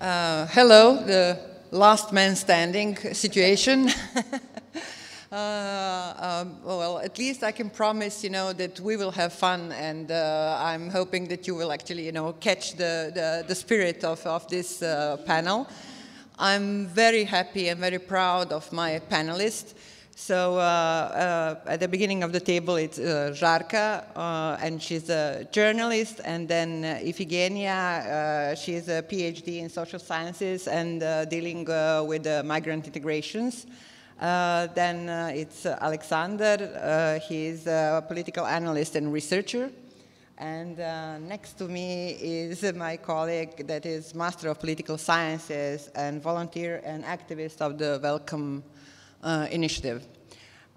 Uh, hello, the last man standing situation. Uh, um, well, at least I can promise, you know, that we will have fun, and uh, I'm hoping that you will actually, you know, catch the, the, the spirit of, of this uh, panel. I'm very happy and very proud of my panelists. So uh, uh, at the beginning of the table, it's uh, Žarka, uh, and she's a journalist, and then uh, Ifigeneia, uh, she's a PhD in social sciences and uh, dealing with migrant integrations. then it's Aleksandar, he's a political analyst and researcher. And next to me is my colleague that is Master of Political Sciences and volunteer and activist of the Welcome uh, initiative.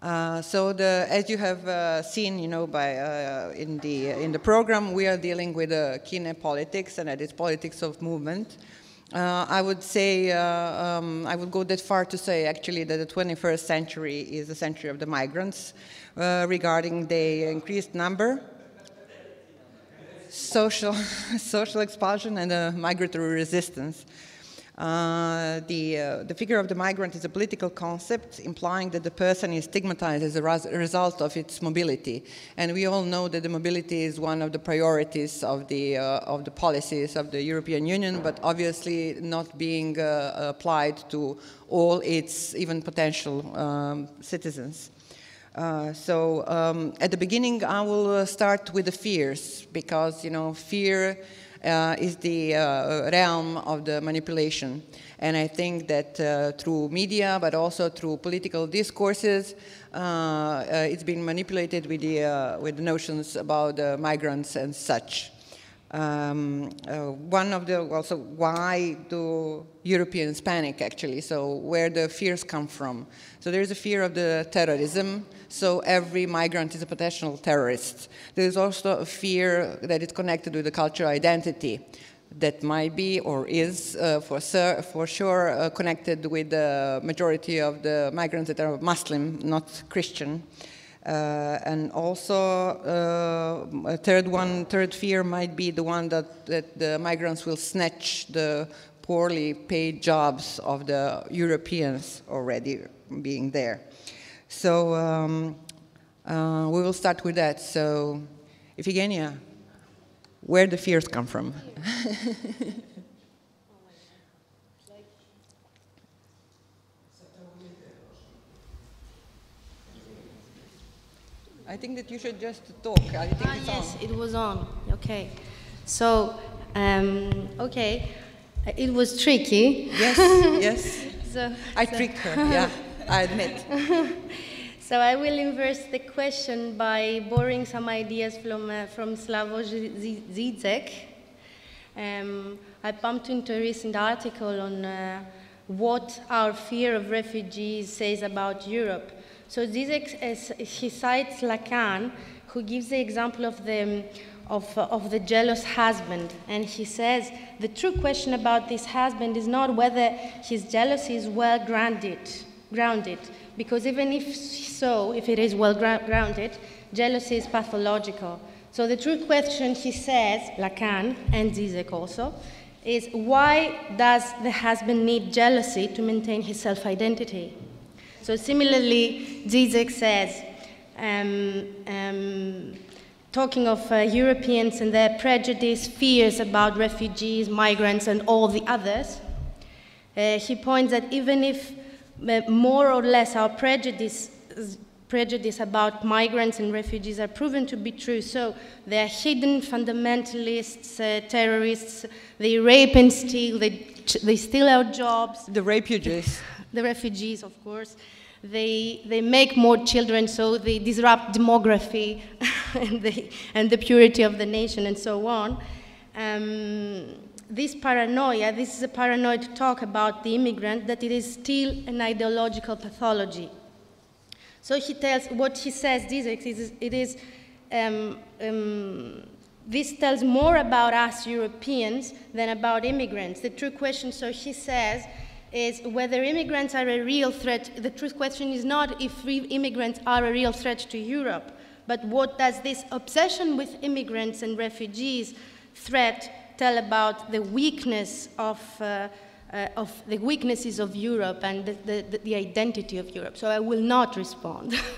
Uh, so the, as you have uh, seen, you know, by, uh, in, the, in the program, we are dealing with uh, kinepolitics, and that is politics of movement. Uh, I would say, um, I would go that far to say actually that the 21st century is the century of the migrants regarding the increased number social, social expulsion and uh, migratory resistance. Uh, the, uh, the figure of the migrant is a political concept implying that the person is stigmatized as a, a, result of its mobility. And we all know that the mobility is one of the priorities of the, uh, of the policies of the European Union, but obviously not being uh, applied to all its even potential um, citizens. Uh, so um, at the beginning, I will uh, start with the fears because you know fear Uh, is the uh, realm of the manipulation. And I think that uh, through media, but also through political discourses, uh, uh, it's been manipulated with the, with the notions about migrants and such. Um, uh, one of the also why do Europeans panic actually? So where the fears come from? So there is a fear of the terrorism. So every migrant is a potential terrorist. There is also a fear that is connected with the cultural identity that might be or is uh, for, for sure uh, connected with the majority of the migrants that are Muslim, not Christian. Uh, and also, uh, a third one, third fear might be the one that, that the migrants will snatch the poorly paid jobs of the Europeans already being there. So um, uh, we will start with that. So, Ifigeneia, where the fears come from? I think that you should just talk. I think ah, yes, on. it was on. Okay. So, um, okay, it was tricky. Yes, yes. so, I so. tricked her, yeah, I admit. so I will inverse the question by borrowing some ideas from, uh, from Slavoj Zizek. Um, I bumped into a recent article on uh, what our fear of refugees says about Europe. So this he cites Lacan, who gives the example of the, of, of the jealous husband. And he says the true question about this husband is not whether his jealousy is well grounded, grounded because even if so, if it is well grounded, jealousy is pathological. So the true question, he says, Lacan and Zizek also, is why does the husband need jealousy to maintain his self-identity? So similarly, Zizek says, um, um, talking of uh, Europeans and their prejudice, fears about refugees, migrants, and all the others, uh, he points that even if uh, more or less our prejudice, prejudice about migrants and refugees are proven to be true, so they are hidden fundamentalists, uh, terrorists, they rape and steal, they, they steal our jobs. The refugees. The refugees, of course they, they make more children, so they disrupt demography and, they, and the purity of the nation and so on. Um, this paranoia, this is a paranoid talk about the immigrant, that it is still an ideological pathology. So he tells, what he says, this is, it is, um, um, this tells more about us Europeans than about immigrants. The true question, so he says, is whether immigrants are a real threat. The truth question is not if immigrants are a real threat to Europe, but what does this obsession with immigrants and refugees threat tell about the weakness of uh, uh, of the weaknesses of Europe and the, the, the, identity of Europe. So I will not respond.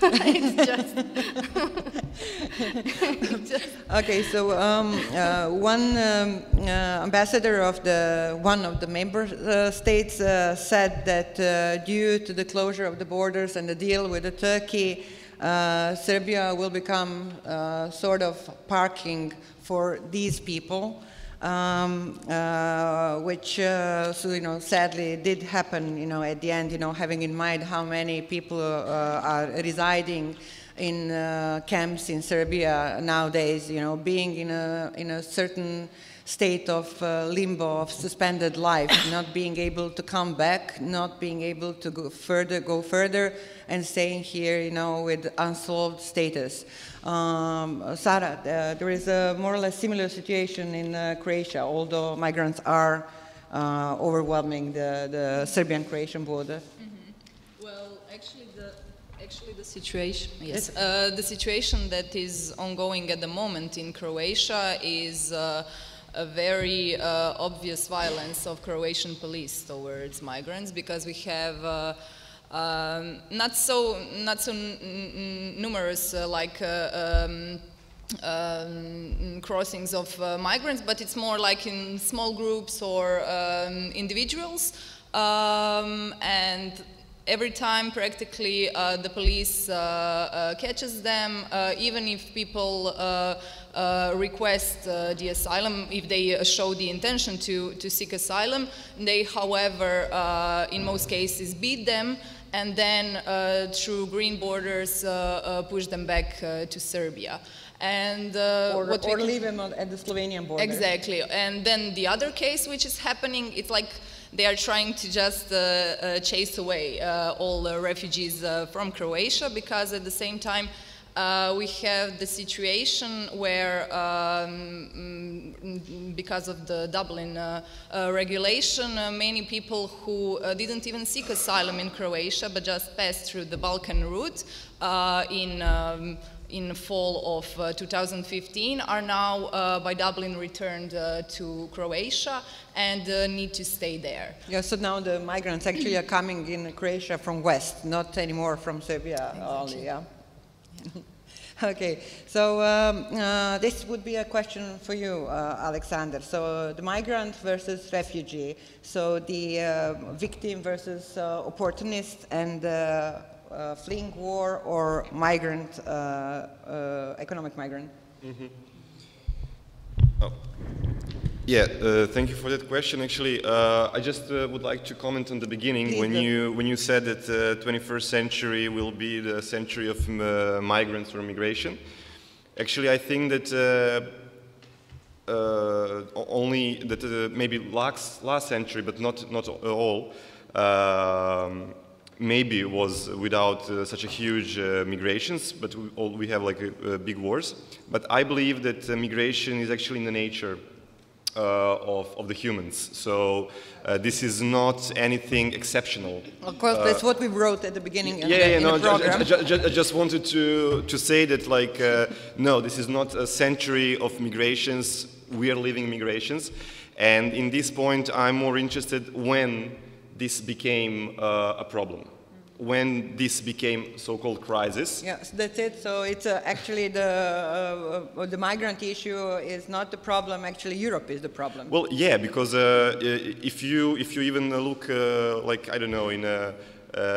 just. okay, so um, uh, one um, uh, ambassador of the one of the member uh, states uh, said that uh, due to the closure of the borders and the deal with the Turkey, Serbia will become sort of parking for these people um, uh, which uh, so, you know sadly did happen you know at the end you know having in mind how many people uh, are residing in camps in Serbia nowadays you know being in a in a certain state of uh, limbo of suspended life not being able to come back not being able to go further go further and staying here you know with unsolved status um, Sara, uh, there is a more or less similar situation in uh, Croatia, although migrants are uh, overwhelming the, the Serbian-Croatian border. Mm -hmm. Well, actually, the actually the situation yes, uh, the situation that is ongoing at the moment in Croatia is. Uh, a very uh, obvious violence of Croatian police towards migrants because we have um, not so not so numerous uh, like uh, um, um, crossings of uh, migrants, but it's more like in small groups or um, individuals. Um, and every time practically uh, the police uh, uh, catches them, even if people request the asylum, if they show the intention to, to seek asylum, they, however, in most cases beat them and then uh, through green borders uh, uh, push them back to Serbia. And or, or leave them at the Slovenian border. Exactly. And then the other case which is happening, it's like they are trying to just uh, uh, chase away uh, all the refugees from Croatia because at the same time uh, we have the situation where, um, mm, because of the Dublin uh, uh, regulation, uh, many people who uh, didn't even seek asylum in Croatia but just passed through the Balkan route uh, in um, in fall of 2015 are now by Dublin returned to Croatia and need to stay there. Yeah, so now the migrants actually are coming in Croatia from west, not anymore from Serbia exactly. only, yeah? okay, so um, uh, this would be a question for you, uh, Aleksandar. So uh, the migrant versus refugee, so the uh, victim versus uh, opportunist and uh, fleeing war or migrant, economic migrant. Mm -hmm. oh. Yeah, uh, thank you for that question. Actually, uh, I just uh, would like to comment on the beginning when you when you said that the uh, 21st century will be the century of uh, migrants or migration. Actually, I think that uh, only that maybe last last century, but not not all. Um, maybe was without uh, such a huge uh, migrations, but we, all, we have like big wars. But I believe that migration is actually in the nature of, of the humans. So uh, this is not anything exceptional. Of course, uh, that's what we wrote at the beginning. Yeah, the, yeah, no, I, I, just wanted to to say that like uh, no, this is not a century of migrations. We are living migrations, and in this point, I'm more interested when this became uh, a problem when this became so-called crisis. Yes, that's it. So it's uh, actually the uh, uh, the migrant issue is not the problem. Actually, Europe is the problem. Well, yeah, because uh, if you if you even look uh, like I don't know in uh,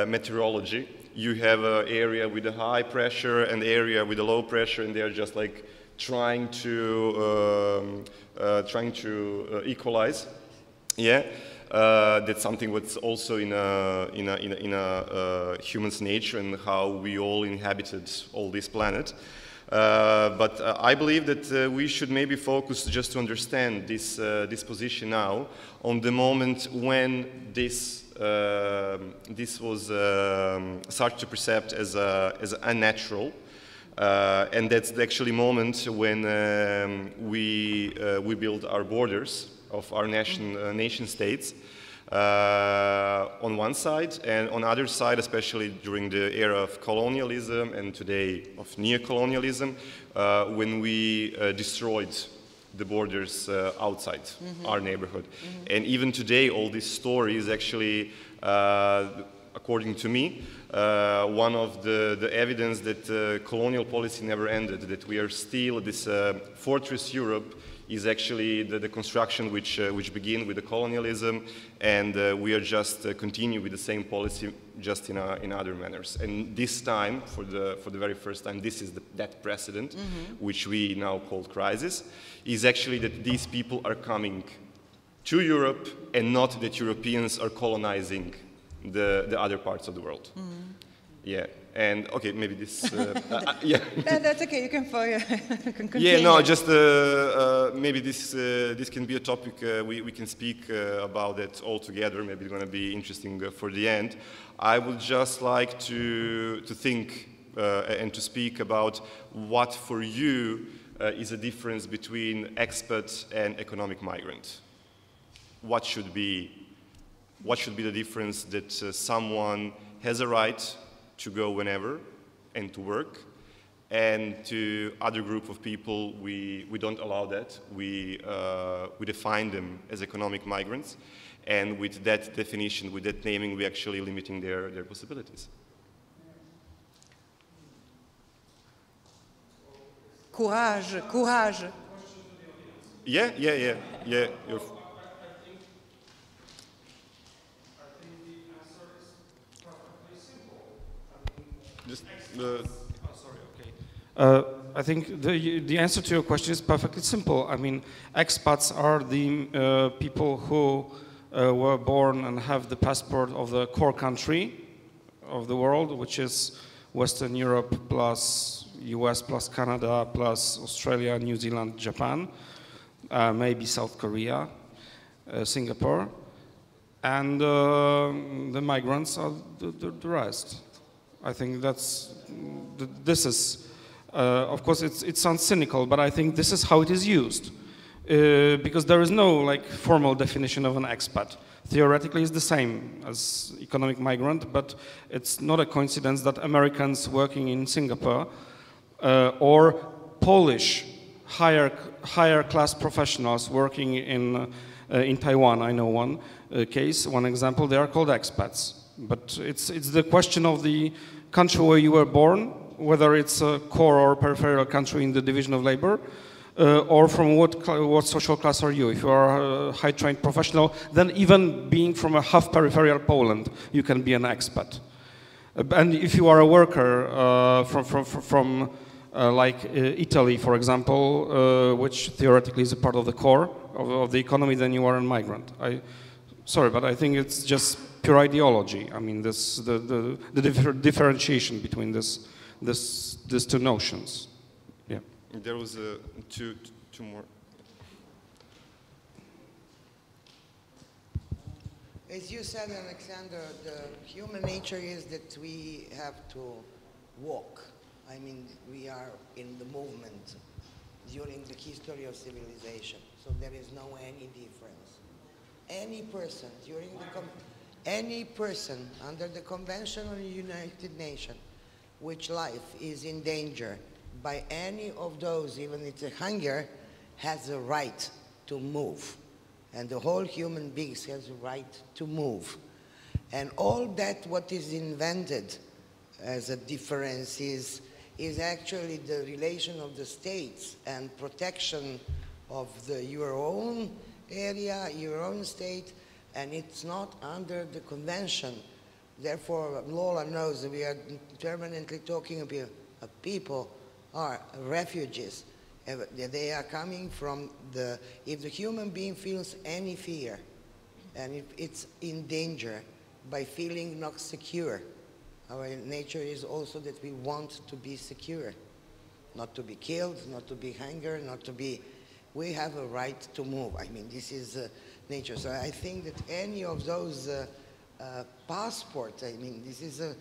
meteorology, you have an area with a high pressure and area with a low pressure, and they are just like trying to um, trying to equalize. Yeah. Uh, that's something that's also in a, in a, in a, in a uh, human's nature and how we all inhabited all this planet. Uh, but uh, I believe that uh, we should maybe focus just to understand this, uh, this position now on the moment when this, this was um, started to perceived as, a, as unnatural. and that's actually moment when um, we, we build our borders of our nation, uh, nation states. Uh, on one side, and on the other side, especially during the era of colonialism and today of neocolonialism, uh, when we uh, destroyed the borders uh, outside our neighborhood. And even today, all this story is actually, uh, according to me, uh, one of the, the evidence that uh, colonial policy never ended, that we are still this uh, fortress Europe is actually the, the construction which, uh, which began with the colonialism, and uh, we are just uh, continue with the same policy, just in, a, in other manners. And this time, for the, for the very first time, this is the, that precedent, which we now call crisis, is actually that these people are coming to Europe, and not that Europeans are colonizing the, the other parts of the world. Yeah, and okay, maybe this, uh, uh, yeah. That- that's okay. You can, fo- you can continue. Yeah, no, just uh, uh, maybe this uh, this can be a topic uh, we, we can speak uh, about it all together. Maybe it's going to be interesting uh, for the end. I would just like to to think uh, and to speak about what for you uh, is a difference between expat and economic migrant. What should be what should be the difference that uh, someone has a right to go whenever and to work. And to other group of people we, we don't allow that. We, uh, we define them as economic migrants. And with that definition with that naming we're actually limiting their, their possibilities. Courage, courage. yeah yeah yeah. Yeah you're, just uh, I think the, the answer to your question is perfectly simple. I mean, expats are the uh, people who uh, were born and have the passport of the core country of the world, which is Western Europe plus US plus Canada plus Australia, New Zealand, Japan, uh, maybe South Korea, uh, Singapore. And uh, the migrants are the, the, the rest. I think that's, th- this is, uh, of course, it sounds cynical, but I think this is how it is used. Uh, because there is no like formal definition of an expat. Theoretically, it's the same as economic migrant, but it's not a coincidence that Americans working in Singapore uh, or Polish higher higher class professionals working in uh, in Taiwan. I know one uh, case, one example. They are called expats, but it's it's the question of the country where you were born, whether it's a core or peripheral country in the division of labor. Uh, or from what, what social class are you? If you are a high trained professional, then even being from a half peripheral Poland, you can be an expat. Uh, And if you are a worker uh, from, from, from uh, like uh, Italy, for example, uh, which theoretically is a part of the core of, of the economy, then you are a migrant. I, sorry, but I think it's just pure ideology. I mean, this, the, the, the differ- differentiation between this, this, these two notions. Yeah. there was uh, two, two more As you said, Aleksandar, the human nature is that we have to walk. I mean, we are in the movement during the history of civilization, so there is no any difference. Any person during the com- any person under the Convention of the United Nations, which life is in danger by any of those, even if it's hunger, has a right to move and the whole human beings has a right to move. And all that what is invented as a difference is, is actually the relation of the states and protection of the, your own area, your own state, and it's not under the convention. Therefore, Lola knows that we are permanently talking about people are refugees. They are coming from the, if the human being feels any fear, and if it's in danger by feeling not secure, our nature is also that we want to be secure, not to be killed, not to be hungered, not to be, we have a right to move. I mean, this is uh, nature. So I think that any of those uh, uh, passports, I mean, this is a,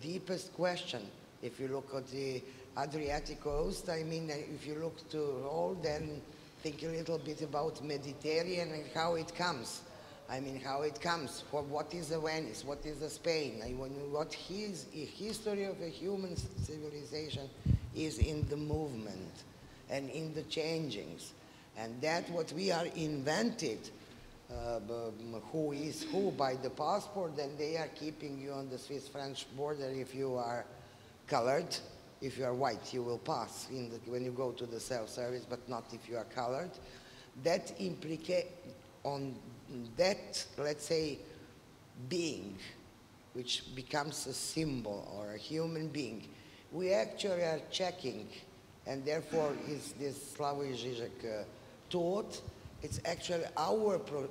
deepest question. If you look at the Adriatic coast, I mean, uh, if you look to all, then think a little bit about Mediterranean and how it comes. I mean, how it comes. What, what is the Venice? What is the Spain? I mean, what his history of a human civilization is in the movement and in the changings. And that what we are invented, who is who by the passport, then they are keeping you on the Swiss-French border if you are colored. If you are white, you will pass the, when you go to the self-service, but not if you are colored. That implicate on that, let's say, being, which becomes a symbol or a human being, we actually are checking, and therefore is this Slavoj Žižek uh, thought, it's actually our pro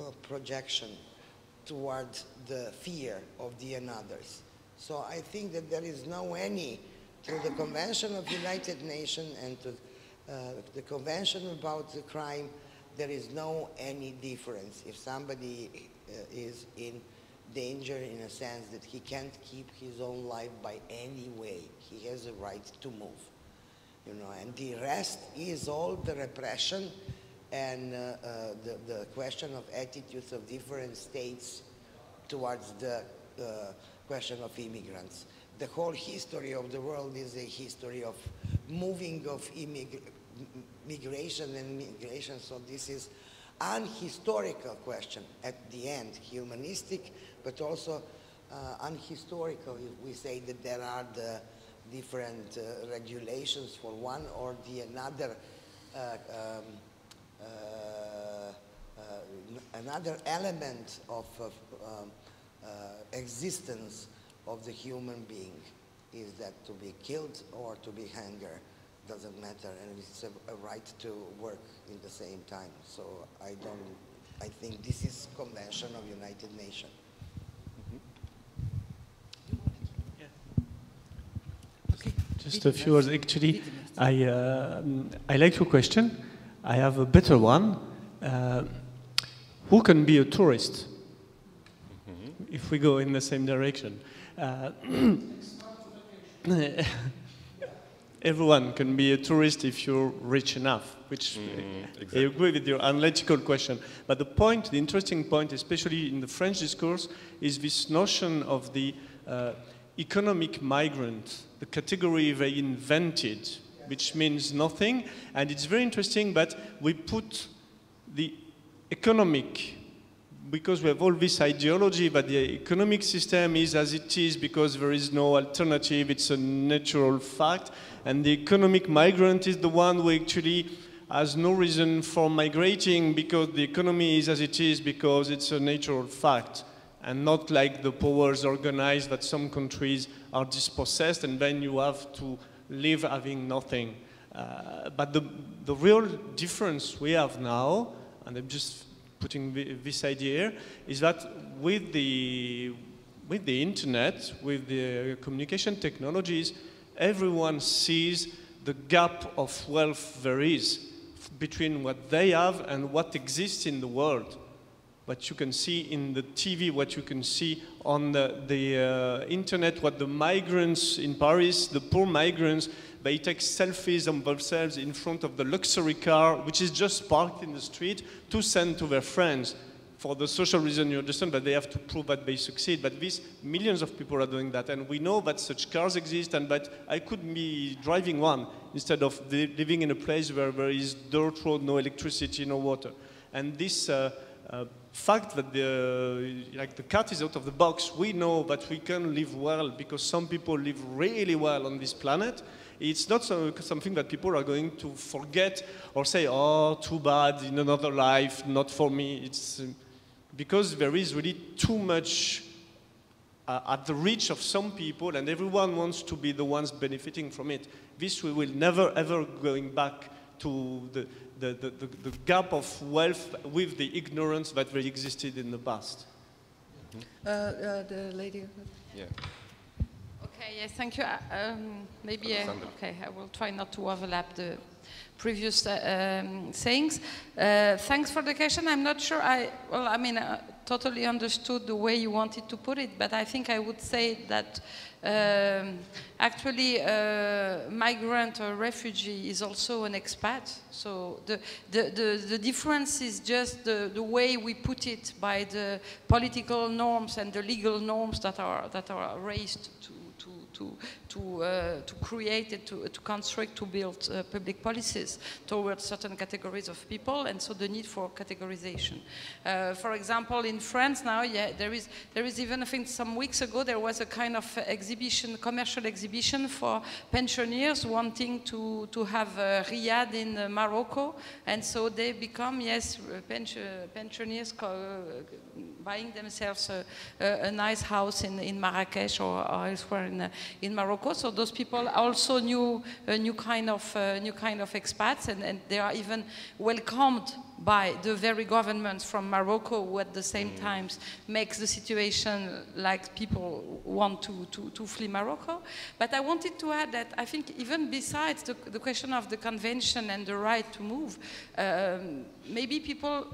uh, projection toward the fear of the anothers. So I think that there is no any, through the Convention of United Nations and to uh, the Convention about the crime, there is no any difference. If somebody uh, is in danger in a sense that he can't keep his own life by any way, he has a right to move. You know, and the rest is all the repression and uh, uh, the, the question of attitudes of different states towards the uh, question of immigrants. The whole history of the world is a history of moving of immigration and migration, so this is an historical question at the end, humanistic, but also uh, unhistorical if we say that there are the different uh, regulations for one or the another uh, um, another element of, of um, uh, existence of the human being is that to be killed or to be hanger doesn't matter and it's a, a, right to work in the same time so I don't I think this is convention of United Nations Just a few words. Actually, I, uh, I like your question. I have a better one. Uh, who can be a tourist mm-hmm. if we go in the same direction? Uh, everyone can be a tourist if you're rich enough, which mm, exactly. I agree with your analytical question. But the point, the interesting point, especially in the French discourse, is this notion of the uh, economic migrant, the category they invented which means nothing. And it's very interesting that we put the economic, because we have all this ideology that the economic system is as it is because there is no alternative, it's a natural fact. And the economic migrant is the one who actually has no reason for migrating because the economy is as it is because it's a natural fact and not like the powers organized that some countries are dispossessed and then you have to live having nothing. Uh, but the, the real difference we have now, and I'm just putting this idea here, is that with the, with the internet, with the communication technologies, everyone sees the gap of wealth there is between what they have and what exists in the world. What you can see in the TV, what you can see on the, the uh, internet, what the migrants in Paris, the poor migrants, they take selfies of themselves in front of the luxury car, which is just parked in the street, to send to their friends. For the social reason, you understand, but they have to prove that they succeed. But these millions of people are doing that, and we know that such cars exist, and that I could be driving one instead of living in a place where there is dirt road, no electricity, no water. And this uh, uh, fact that the, like the cat is out of the box, we know that we can live well because some people live really well on this planet. It's not so, something that people are going to forget or say, oh, too bad, in another life, not for me. It's um, because there is really too much uh, at the reach of some people and everyone wants to be the ones benefiting from it. This we will never ever going back to the, the, the, the, the gap of wealth with the ignorance that really existed in the past. Mm -hmm. uh, the lady. Yeah. Okay, yes, thank you. Uh, um, maybe, uh, okay, I will try not to overlap the previous uh, um, sayings. Uh, thanks for the question. I'm not sure I, well, I mean, I totally understood the way you wanted to put it, but I think I would say that um, actually, uh, migrant or refugee is also an expat. So the, the, the, the, difference is just the, the way we put it by the political norms and the legal norms that are, that are raised to, to, to, to, uh, to create to, to construct, to build uh, public policies towards certain categories of people, and so the need for categorization. Uh, for example, in France now, yeah, there is, there is even, I think some weeks ago, there was a kind of exhibition, commercial exhibition for pensioners wanting to, to have uh, riad in uh, Morocco, and so they become, yes, pension, pensioners buying themselves a, a, a, nice house in, in Marrakesh or, or elsewhere in, uh, in Morocco. So those people also new, a new kind of, uh, new kind of expats, and, and they are even welcomed by the very governments from Morocco who at the same mm. time makes the situation like people want to, to, to, flee Morocco. But I wanted to add that I think even besides the, the question of the convention and the right to move, um, maybe people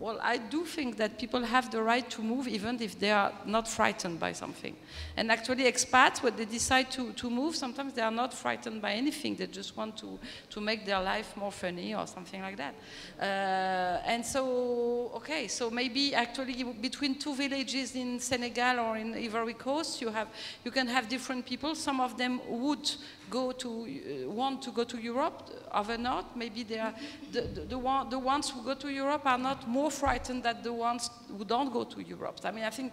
well, I do think that people have the right to move even if they are not frightened by something. And actually, expats, when they decide to, to move, sometimes they are not frightened by anything. They just want to, to make their life more funny or something like that. Uh, and so, okay, so maybe actually between two villages in Senegal or in Ivory Coast, you, have, you can have different people. Some of them would go to, uh, want to go to Europe, other not. Maybe they are, the, the, the, one, the, ones who go to Europe are not more frightened than the ones who don't go to Europe. I mean, I think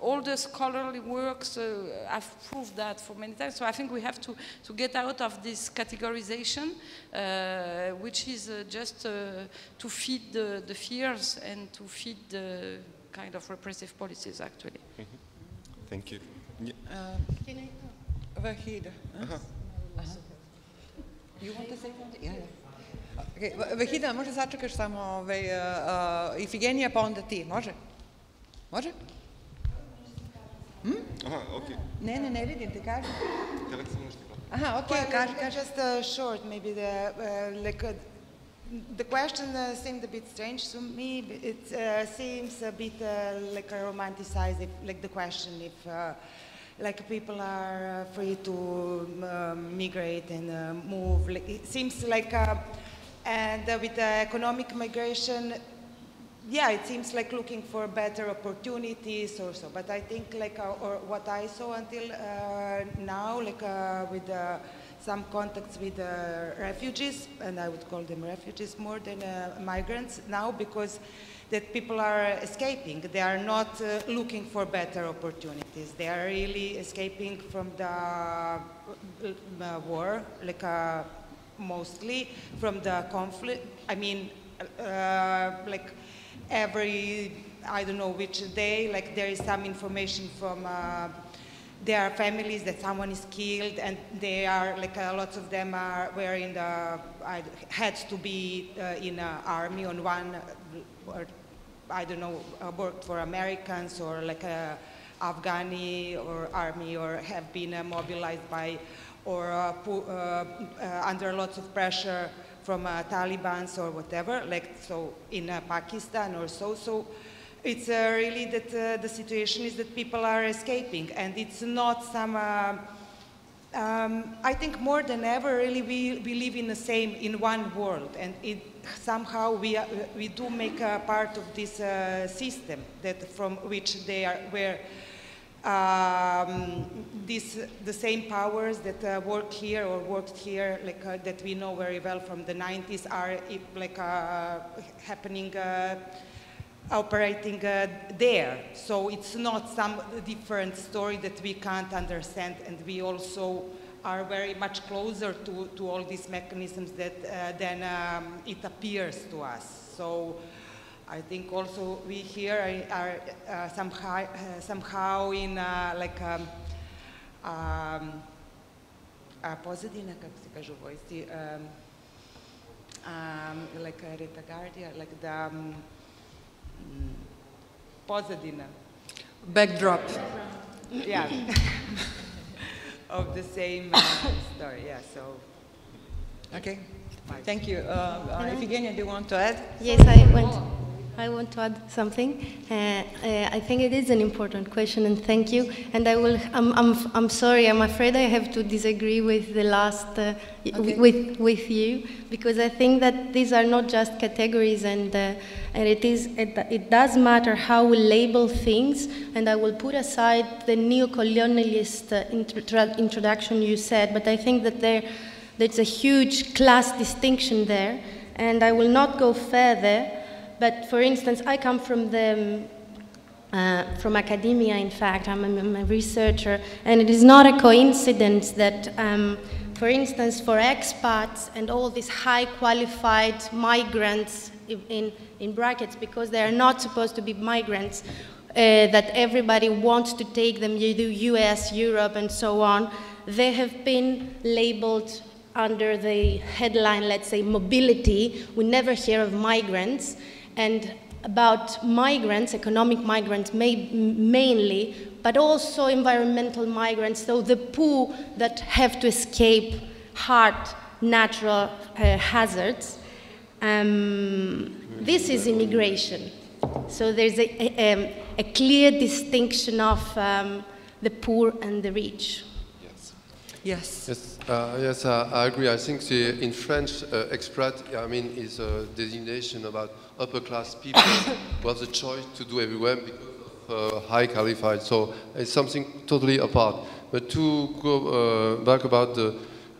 all the scholarly works uh, have proved that for many times. So I think we have to, to get out of this categorization, uh, which is uh, just uh, to feed the, the fears and to feed the kind of repressive policies, actually. Mm -hmm. Thank you. Yeah. Uh, Wahida. -huh. You want to say something? Yeah, yeah. Okay. Vahida, može sačekaš samo ovaj, uh, uh, Ifigenija, pa onda ti. Može? Može? Hm? Aha, okay. Ne, ne, ne vidim te, kaži. Htjela sam nešto Aha, okay, well, kaži, kaži. Just uh, short, maybe the, uh, like, uh, the question uh, seemed a bit strange to me. It uh, seems a bit uh, like a romanticized, if, like the question if uh, like people are uh, free to um, migrate and uh, move. It seems like, uh, and with the economic migration, yeah, it seems like looking for better opportunities or so. But I think like, or what I saw until now, like with some contacts with uh, refugees, and I would call them refugees more than uh, migrants now because that people are escaping. They are not uh, looking for better opportunities. They are really escaping from the uh, war, like uh, mostly from the conflict. I mean, uh, like every, I don't know which day, like there is some information from uh, there are families that someone is killed and they are like uh, lots of them are were in the uh, had to be uh, in an army on one or I don't know, uh, worked for Americans or like a Afghani or army or have been uh, mobilized by or uh, uh, uh under lots of pressure from uh, Taliban or whatever, like so in Pakistan or so. So it's really that the situation is that people are escaping and it's not some um, I think more than ever, really, we, we live in the same, in one world, and it, somehow we, are, we do make a part of this uh, system that from which they are, where um, this, the same powers that uh, work here or worked here, like uh, that we know very well from the 90s, are like uh, happening uh, operating uh, there. So it's not some different story that we can't understand and we also are very much closer to, to all these mechanisms that uh, than um, it appears to us. So I think also we here are, uh, somehow, uh, somehow in uh, like um, um, pozadina, kako se kaže u vojsci, um, um, like a retaguardia, like the um, pozadina. Backdrop. Yeah. of the same uh, story, yeah, so. Okay. Thank you. Uh, uh, Ifigeneia, do you want to add? Yes, I want. I want to add something. Uh, uh, I think it is an important question, and thank you. And I will. I'm, I'm, I'm sorry. I'm afraid I have to disagree with the last uh, okay. with with you because I think that these are not just categories, and uh, and it is it, it does matter how we label things. And I will put aside the neo-colonialist uh, intro introduction you said, but I think that there there's a huge class distinction there, and I will not go further. But for instance, I come from the uh, from academia, in fact, I'm a, I'm a, researcher, and it is not a coincidence that, um, for instance, for expats and all these high qualified migrants in, in brackets, because they are not supposed to be migrants, uh, that everybody wants to take them, you do US, Europe, and so on, they have been labeled under the headline, let's say, mobility. We never hear of migrants and about migrants, economic migrants may, mainly, but also environmental migrants, so the poor that have to escape hard natural uh, hazards. Um, this is immigration. So there's a, a, a clear distinction of um, the poor and the rich. Yes. Yes. Yes. Uh, yes, uh, I agree. I think the, in French, uh, expat, I mean, is a designation about upper class people who have the choice to do everywhere because of uh, high qualified. So it's something totally apart. But to go uh, back about the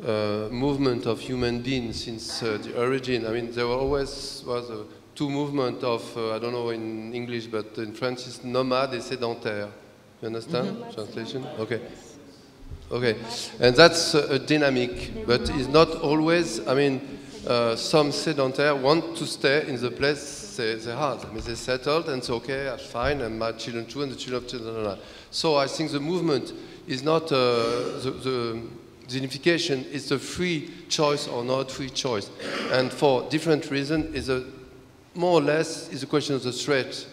uh, movement of human beings since the origin, I mean, there always was a two movement of, I don't know in English, but in French it's nomade et sédentaire. You understand? Mm -hmm. Translation? Okay. Okay, and that's a dynamic, but it's not always, I mean, uh, some sedentary want to stay in the place they, they have. I mean, they settled and it's okay, that's fine, and my children too, and the children of children. So I think the movement is not uh, the, the, the unification, it's a free choice or not free choice. And for different reasons, is a more or less is a question of the threat,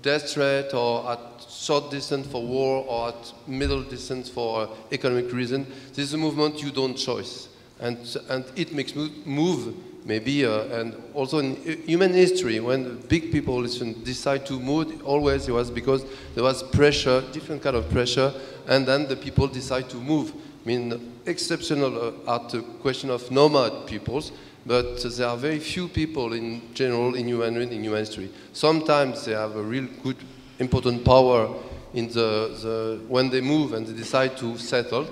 death threat or at short distance for war or at middle distance for economic reason. This is a movement you don't choose. And, and it makes move, maybe, uh, and also in human history, when big people decide to move, always it was because there was pressure, different kind of pressure, and then the people decide to move. I mean, exceptional uh, at the question of nomad peoples, but there are very few people in general in human, in human history. Sometimes they have a real good important power in the, the, when they move and they decide to settle.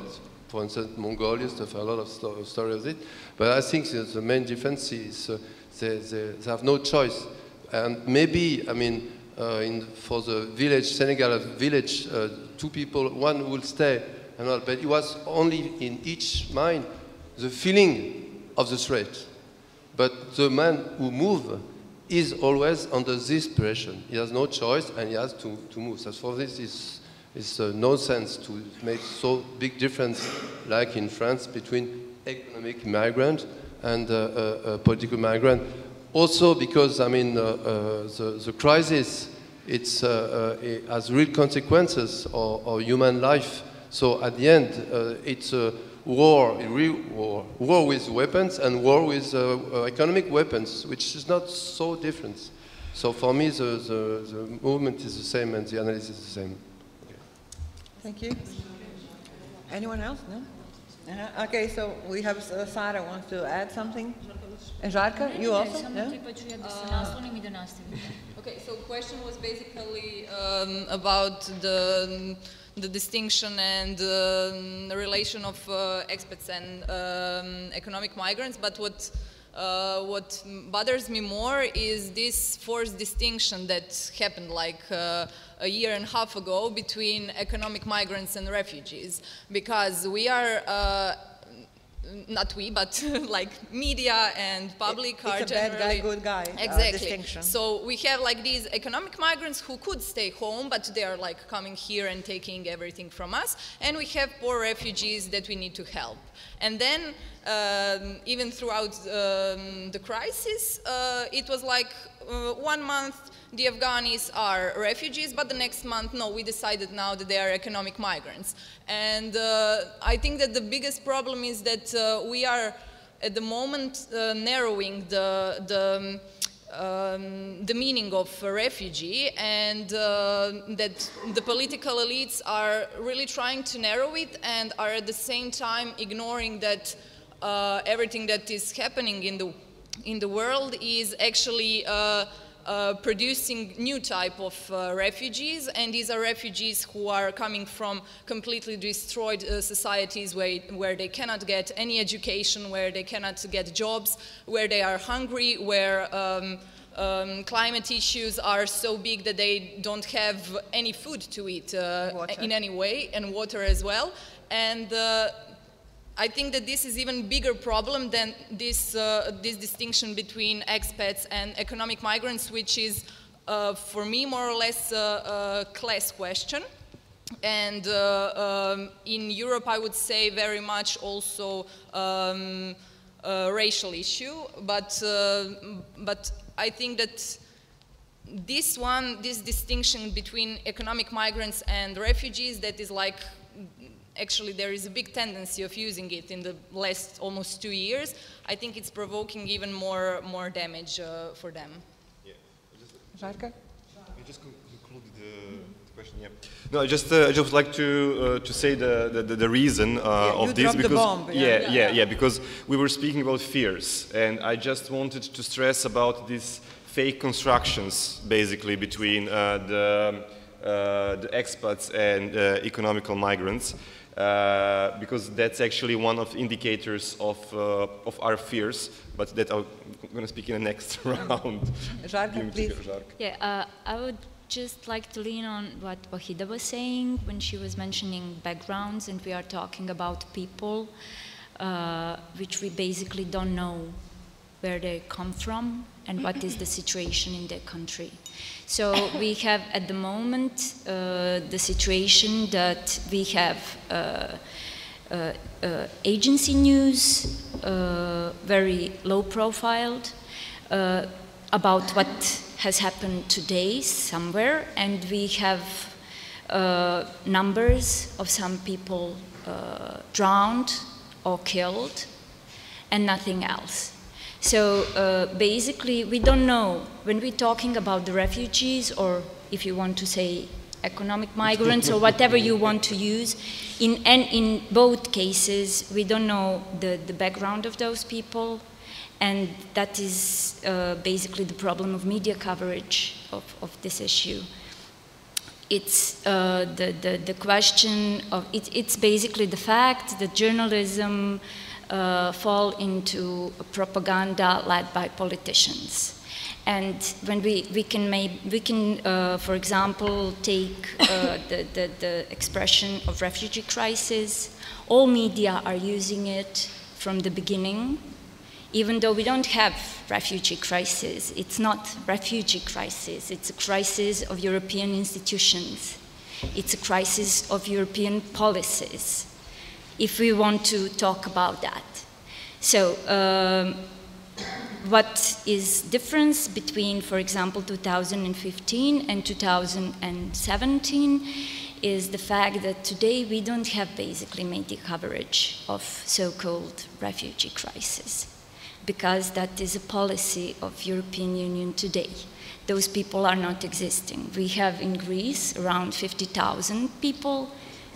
For instance, Mongolia, stuff, a lot of sto stories of it. But I think the main difference is uh, they, they, they, have no choice. And maybe, I mean, uh, in, for the village, Senegal village, uh, two people, one will stay, and all, but it was only in each mind the feeling of the threat. But the man who moved is always under this pressure. He has no choice and he has to, to move. So for this, it's, it's uh, nonsense to make so big difference, like in France, between economic migrant and uh, uh, uh political migrant. Also because, I mean, uh, uh, the, the crisis, it has real consequences on human life. So at the end, it's a war, a real war, war with weapons and war with economic weapons, which is not so different. So for me, the, the, the, movement is the same and the analysis is the same. Okay. Thank you. Anyone else? No? Uh -huh. Okay, so we have uh, Sara wants to add something. And Žarka, you also? Yeah? okay, so question was basically um, about the the distinction and uh, relation of uh, expats and um, economic migrants, but what uh, what bothers me more is this forced distinction that happened like uh, a year and a half ago between economic migrants and refugees because we are uh, not we, but like media and public it, it's are a bad guy, good guy. Uh, exactly. Uh, so we have like these economic migrants who could stay home, but they are like coming here and taking everything from us, and we have poor refugees that we need to help. And then um, even throughout um, the crisis, uh, it was like one month the Afghanis are refugees, but the next month, no, we decided now that they are economic migrants. And uh, I think that the biggest problem is that uh, we are at the moment uh, narrowing the, the um, the meaning of refugee and uh, that the political elites are really trying to narrow it and are at the same time ignoring that uh, everything that is happening in the in the world is actually uh, uh, producing new type of uh, refugees and these are refugees who are coming from completely destroyed uh, societies where, where they cannot get any education, where they cannot get jobs, where they are hungry, where um, um, climate issues are so big that they don't have any food to eat uh, in any way and water as well. And uh, I think that this is even bigger problem than this, uh, this distinction between expats and economic migrants, which is, uh, for me, more or less a, a class question. And uh, um, in Europe, I would say very much also um, a racial issue. But, uh, but I think that this one, this distinction between economic migrants and refugees, that is like actually there is a big tendency of using it in the last almost two years, I think it's provoking even more, more damage uh, for them. Yeah. Žarka? You just concluded the, the question, yeah. No, I just uh, I just like to uh, to say the the, the reason uh, Yeah, you of this dropped the because bomb, yeah. yeah, Yeah, yeah yeah because we were speaking about fears and I just wanted to stress about these fake constructions basically between uh, the uh, the expats and uh, economical migrants. Uh, because that's actually one of the indicators of, uh, of our fears, but that I'm going to speak in the next round. Žarka, Give me please. to Žarka. Yeah, uh, I would just like to lean on what Wahida was saying when she was mentioning backgrounds, and we are talking about people, uh, which we basically don't know where they come from and what is the situation in their country. So we have at the moment uh, the situation that we have uh, uh, uh, agency news, uh, very low profiled, uh, about what has happened today somewhere, and we have numbers of some people drowned or killed, and nothing else. So uh, basically, we don't know when we're talking about the refugees, or if you want to say economic migrants, or whatever you want to use. In and in both cases, we don't know the, the background of those people, and that is uh, basically the problem of media coverage of, of this issue. It's uh, the, the, the question of, it, it's basically the fact that journalism uh, fall into propaganda led by politicians. And when we, we can, make, we can uh, for example, take uh, the, the, the expression of refugee crisis, all media are using it from the beginning, even though we don't have refugee crisis. It's not refugee crisis, it's a crisis of European institutions. It's a crisis of European policies if we want to talk about that. So, um, what is difference between, for example, 2015 and 2017 is the fact that today we don't have basically media coverage of so-called refugee crisis because that is a policy of European Union today. Those people are not existing. We have in Greece around 50,000 people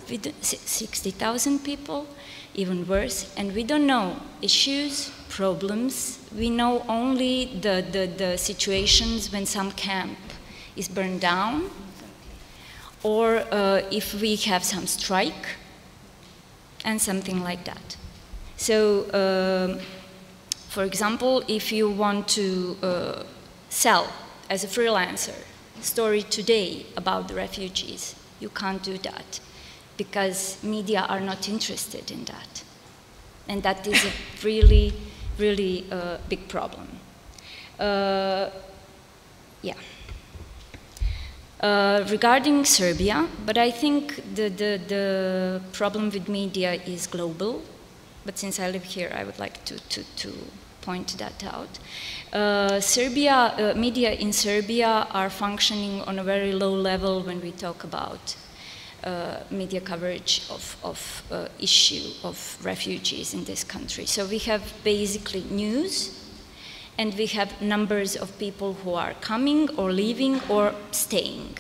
60,000 people, even worse, and we don't know issues, problems. We know only the, the, the situations when some camp is burned down, or uh, if we have some strike, and something like that. So, um, for example, if you want to uh, sell as a freelancer story today about the refugees, you can't do that because media are not interested in that. And that is a really, really uh, big problem. Uh, yeah. Uh, regarding Serbia, but I think the, the, the problem with media is global. But since I live here, I would like to, to, to point that out. Uh, Serbia, uh, media in Serbia are functioning on a very low level when we talk about uh, media coverage of, of uh, issue of refugees in this country. So we have basically news and we have numbers of people who are coming or leaving or staying.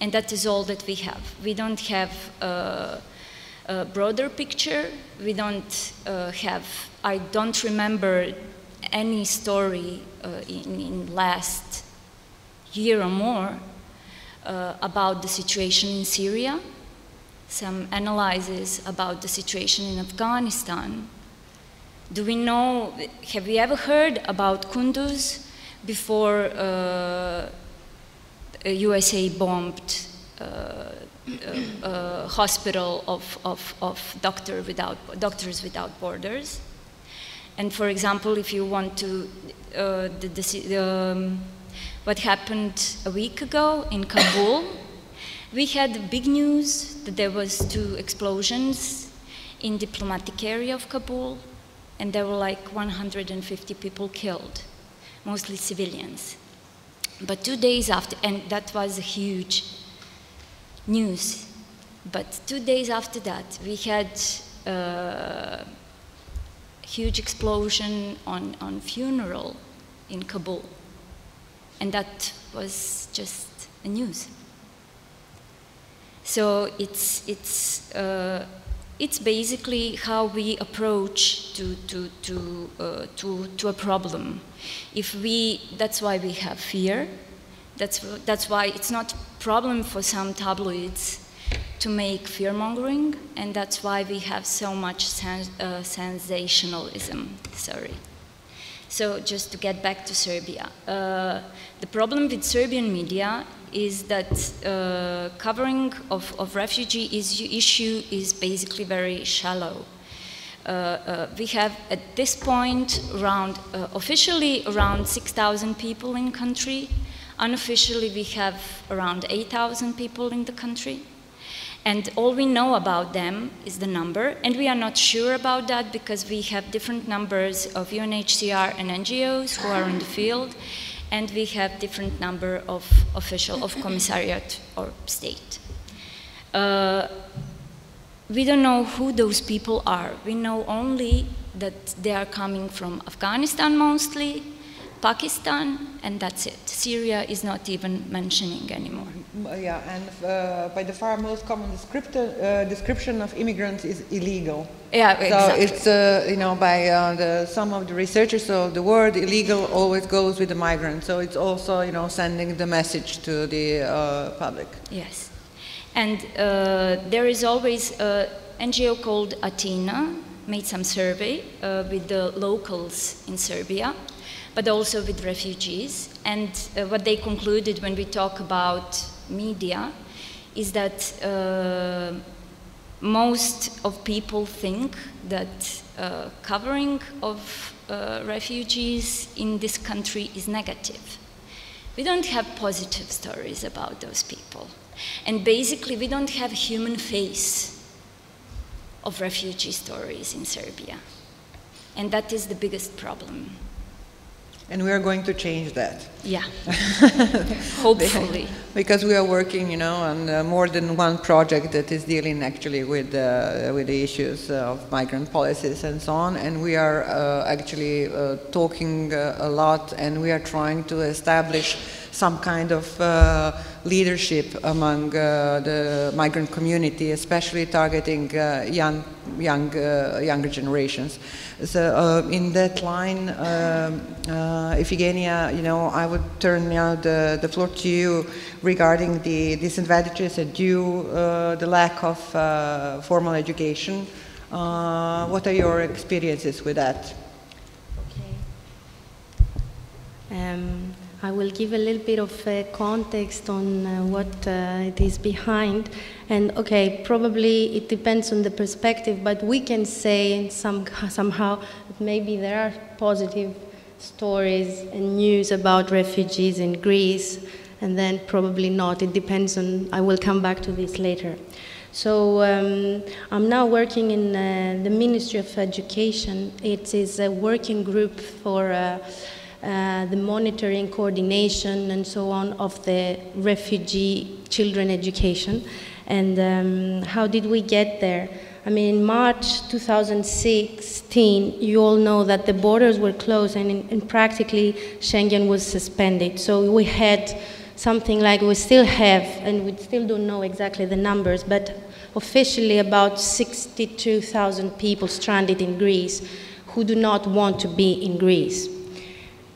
And that is all that we have. We don't have uh, a broader picture. We don't uh, have, I don't remember any story in, in last year or more uh, about the situation in Syria, some analyses about the situation in Afghanistan. Do we know, have we ever heard about Kunduz before uh, USA bombed uh, a, a hospital of, of, of doctor without, Doctors Without Borders? And for example, if you want to, uh, the, the, um, what happened a week ago in Kabul, we had big news that there was two explosions in diplomatic area of Kabul, and there were like 150 people killed, mostly civilians. But two days after, and that was a huge news. But two days after that, we had uh, huge explosion on, on funeral in Kabul. And that was just a news. So it's, it's, uh, it's basically how we approach to, to, to, uh, to, to a problem. If we, that's why we have fear. That's, that's why it's not problem for some tabloids to make fear mongering, and that's why we have so much uh, sensationalism. Sorry. So, just to get back to Serbia, uh, the problem with Serbian media is that uh, covering of, of refugee issue is basically very shallow. Uh, uh, we have at this point around, uh, officially around 6,000 people in country. Unofficially, we have around 8,000 people in the country. And all we know about them is the number, and we are not sure about that because we have different numbers of UNHCR and NGOs who are in the field, and we have different number of official, of commissariat or state. Uh, we don't know who those people are. We know only that they are coming from Afghanistan mostly, Pakistan, and that's it. Syria is not even mentioning anymore. Yeah, and uh, by the far most common uh, description of immigrants is illegal. Yeah, so exactly. it's, uh, you know, by uh, the, some of the researchers, so the word illegal always goes with the migrant. So it's also, you know, sending the message to the uh, public. Yes. And uh, there is always an NGO called Atina, made some survey with the locals in Serbia but also with refugees. And uh, what they concluded when we talk about media is that uh, most of people think that uh, covering of uh, refugees in this country is negative. We don't have positive stories about those people. And basically, we don't have human face of refugee stories in Serbia. And that is the biggest problem. And we are going to change that. Yeah, hopefully. because we are working, you know, on uh, more than one project that is dealing actually with, uh, with the issues of migrant policies and so on. And we are uh, actually uh, talking uh, a lot and we are trying to establish some kind of uh, leadership among the migrant community, especially targeting young, young, younger generations. So uh, in that line, um, uh, Ifigeneia, you know, I would turn now the, the floor to you regarding the disadvantages and due uh, the lack of uh, formal education. Uh, what are your experiences with that? Okay. Um, I will give a little bit of uh, context on uh, what uh, it is behind. And okay, probably it depends on the perspective, but we can say some, somehow that maybe there are positive stories and news about refugees in Greece, and then probably not. It depends on, I will come back to this later. So um, I'm now working in uh, the Ministry of Education. It is a working group for uh, uh, the monitoring, coordination, and so on of the refugee children education. And um, how did we get there? I mean, in March 2016, you all know that the borders were closed and, in, and practically Schengen was suspended. So we had something like we still have, and we still don't know exactly the numbers, but officially about 62,000 people stranded in Greece who do not want to be in Greece.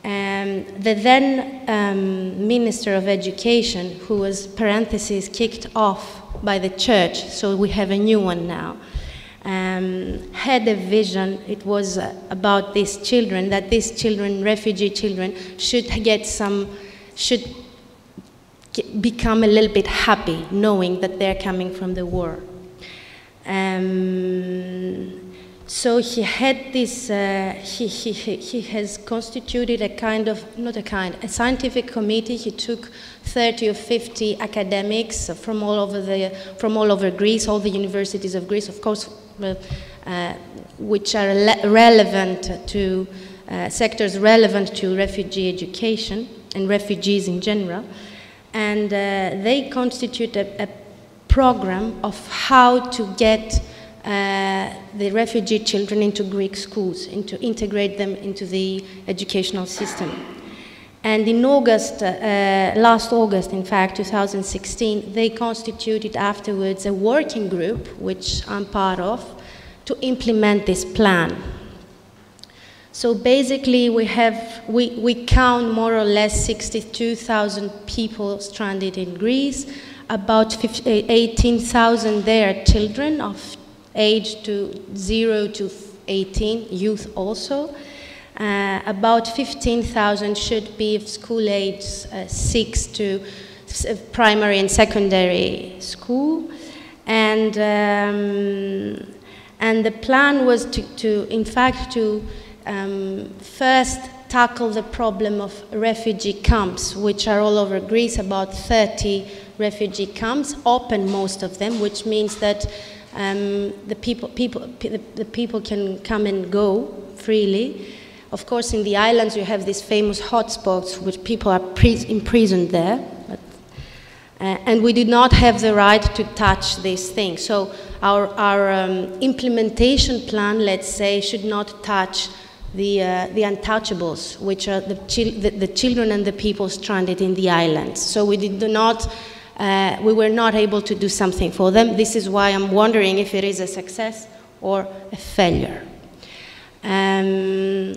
Um, the then um, Minister of Education, who was, parentheses, kicked off by the church, so we have a new one now, um, had a vision. It was uh, about these children, that these children, refugee children, should get some, should become a little bit happy knowing that they're coming from the war. Um, so he had this, uh, he, he, he has constituted a kind of, not a kind, a scientific committee. He took 30 or 50 academics from all over, the, from all over Greece, all the universities of Greece, of course, uh, which are relevant to, uh, sectors relevant to refugee education and refugees in general. And uh, they constitute a, a program of how to get uh, the refugee children into Greek schools and to integrate them into the educational system. And in August, uh, uh, last August, in fact, 2016, they constituted afterwards a working group, which I'm part of, to implement this plan. So basically, we have we, we count more or less 62,000 people stranded in Greece. About 18,000 there children of age to 0 to 18, youth also. Uh, about 15,000 should be of school age uh, 6 to uh, primary and secondary school. And, um, and the plan was to, to in fact, to um, first tackle the problem of refugee camps, which are all over Greece, about 30 refugee camps, open most of them, which means that um, the, people, people, the, the people can come and go freely. Of course, in the islands, you have these famous hotspots which people are imprisoned there. But, uh, and we did not have the right to touch these things. So our, our um, implementation plan, let's say, should not touch the, uh, the untouchables, which are the, the, the, children and the people stranded in the islands. So we did not uh, we were not able to do something for them. This is why I'm wondering if it is a success or a failure. Um,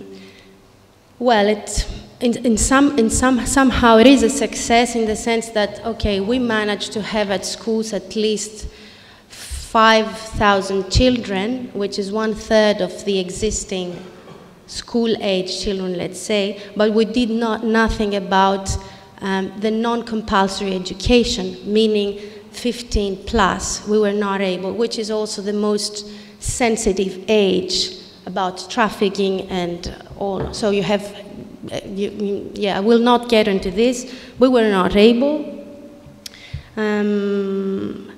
well, it, in, in, some, in some, somehow it is a success in the sense that, okay, we managed to have at schools at least 5,000 children, which is one third of the existing school age children, let's say, but we did not, nothing about um, the non-compulsory education, meaning 15 plus, we were not able, which is also the most sensitive age about trafficking and all. So you have, uh, you, yeah, I will not get into this. We were not able. Um,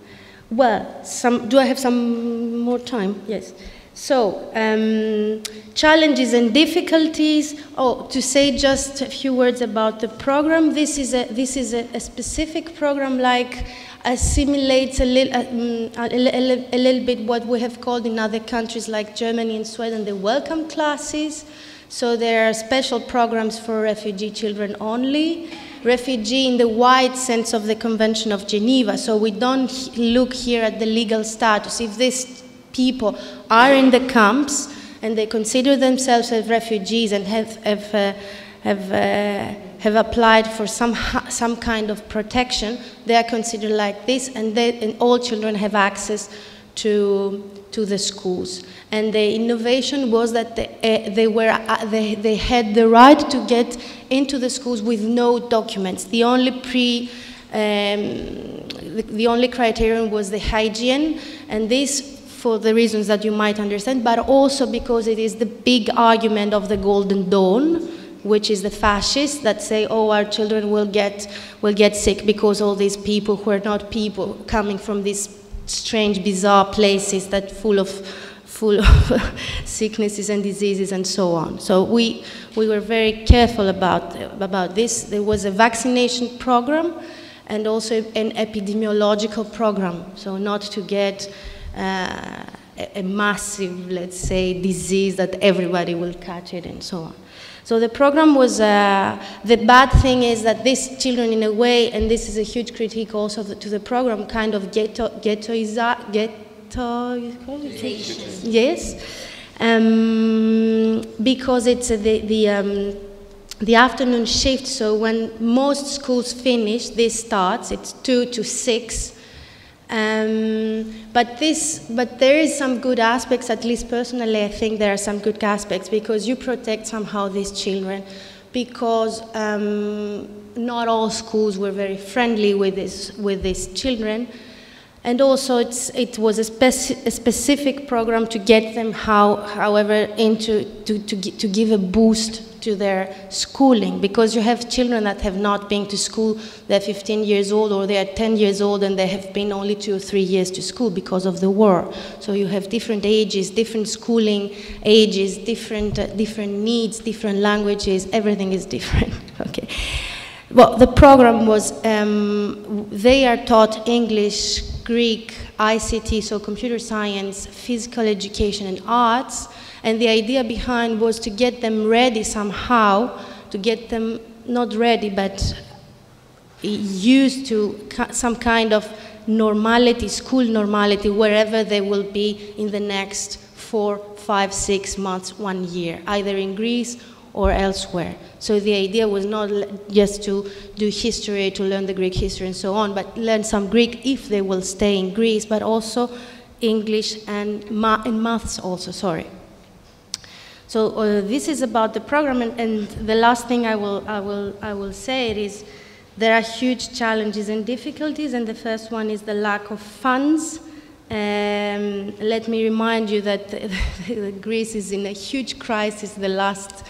well, some, do I have some more time? Yes. So, um, challenges and difficulties. Oh, to say just a few words about the program. This is a, this is a, a specific program like assimilates a, li um, a, a, a, little bit what we have called in other countries like Germany and Sweden the welcome classes. So there are special programs for refugee children only. Refugee in the wide sense of the Convention of Geneva. So we don't look here at the legal status. If this people are in the camps and they consider themselves as refugees and have, have, uh, have, uh, have applied for some, some kind of protection, they are considered like this, and, they, and all children have access to, to the schools. And the innovation was that they, uh, they, were, uh, they, they had the right to get into the schools with no documents. The only pre um, the, the, only criterion was the hygiene, and this for the reasons that you might understand, but also because it is the big argument of the Golden Dawn, which is the fascists that say, oh, our children will get, will get sick because all these people who are not people coming from these strange, bizarre places that full of full of sicknesses and diseases and so on. So we, we were very careful about, about this. There was a vaccination program and also an epidemiological program, so not to get uh, a, massive, let's say, disease that everybody will catch it and so on. So the program was, uh, the bad thing is that these children in a way, and this is a huge critique also to the program, kind of ghetto, ghettoiza, ghetto, yes, um, because it's the, the, um, the afternoon shift, so when most schools finish, this starts, it's two to six, um, but this, but there is some good aspects. At least personally, I think there are some good aspects because you protect somehow these children, because um, not all schools were very friendly with this with these children, and also it was a, speci a, specific program to get them how, however, into to, to, to give a boost to their schooling because you have children that have not been to school, they're 15 years old or they're 10 years old and they have been only two or three years to school because of the war. So you have different ages, different schooling ages, different, uh, different needs, different languages, everything is different. okay. Well, the program was, um, they are taught English, Greek, ICT, so computer science, physical education, and arts and the idea behind was to get them ready somehow, to get them not ready, but used to some kind of normality, school normality, wherever they will be in the next four, five, six months, one year, either in Greece or elsewhere. So the idea was not just to do history, to learn the Greek history and so on, but learn some Greek if they will stay in Greece, but also English and, ma and maths also, sorry. So uh, this is about the program, and, and, the last thing I will, I, will, I will say is there are huge challenges and difficulties, and the first one is the lack of funds. Um, let me remind you that Greece is in a huge crisis the last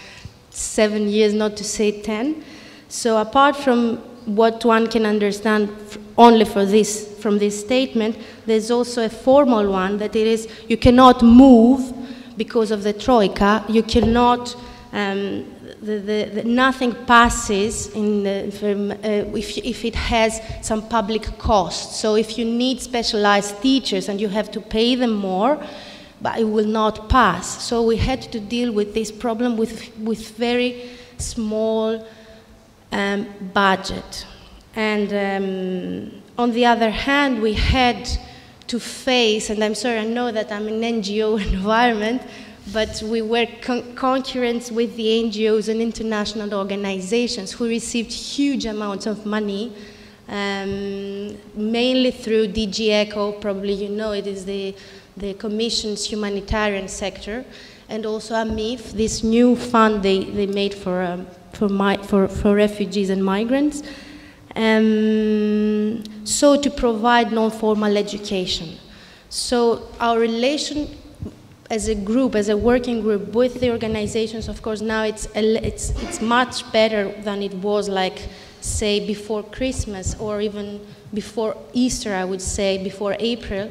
seven years, not to say ten. So apart from what one can understand only for this, from this statement, there's also a formal one that it is you cannot move because of the troika, you cannot, um, the, the, the nothing passes in the, from, uh, if, if it has some public cost. So if you need specialized teachers and you have to pay them more, but it will not pass. So we had to deal with this problem with, with very small um, budget. And um, on the other hand, we had to face, and I'm sorry, I know that I'm in an NGO environment, but we were con concurrents with the NGOs and international organizations who received huge amounts of money, um, mainly through DG ECHO, probably you know it is the, the Commission's humanitarian sector, and also AMIF, this new fund they, they made for, um, for, for, for refugees and migrants. Um, so to provide non-formal education. So our relation as a group, as a working group with the organizations, of course, now it's, it's, it's much better than it was like, say, before Christmas or even before Easter, I would say, before April,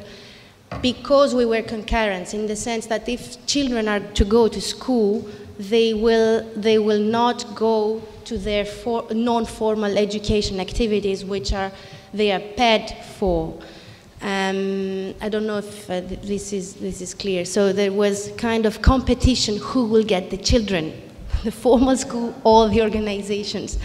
because we were concurrents in the sense that if children are to go to school, they will, they will not go to their non-formal education activities, which are they are paid for. Um, I don't know if uh, this is this is clear. So there was kind of competition: who will get the children, the formal school, all the organizations.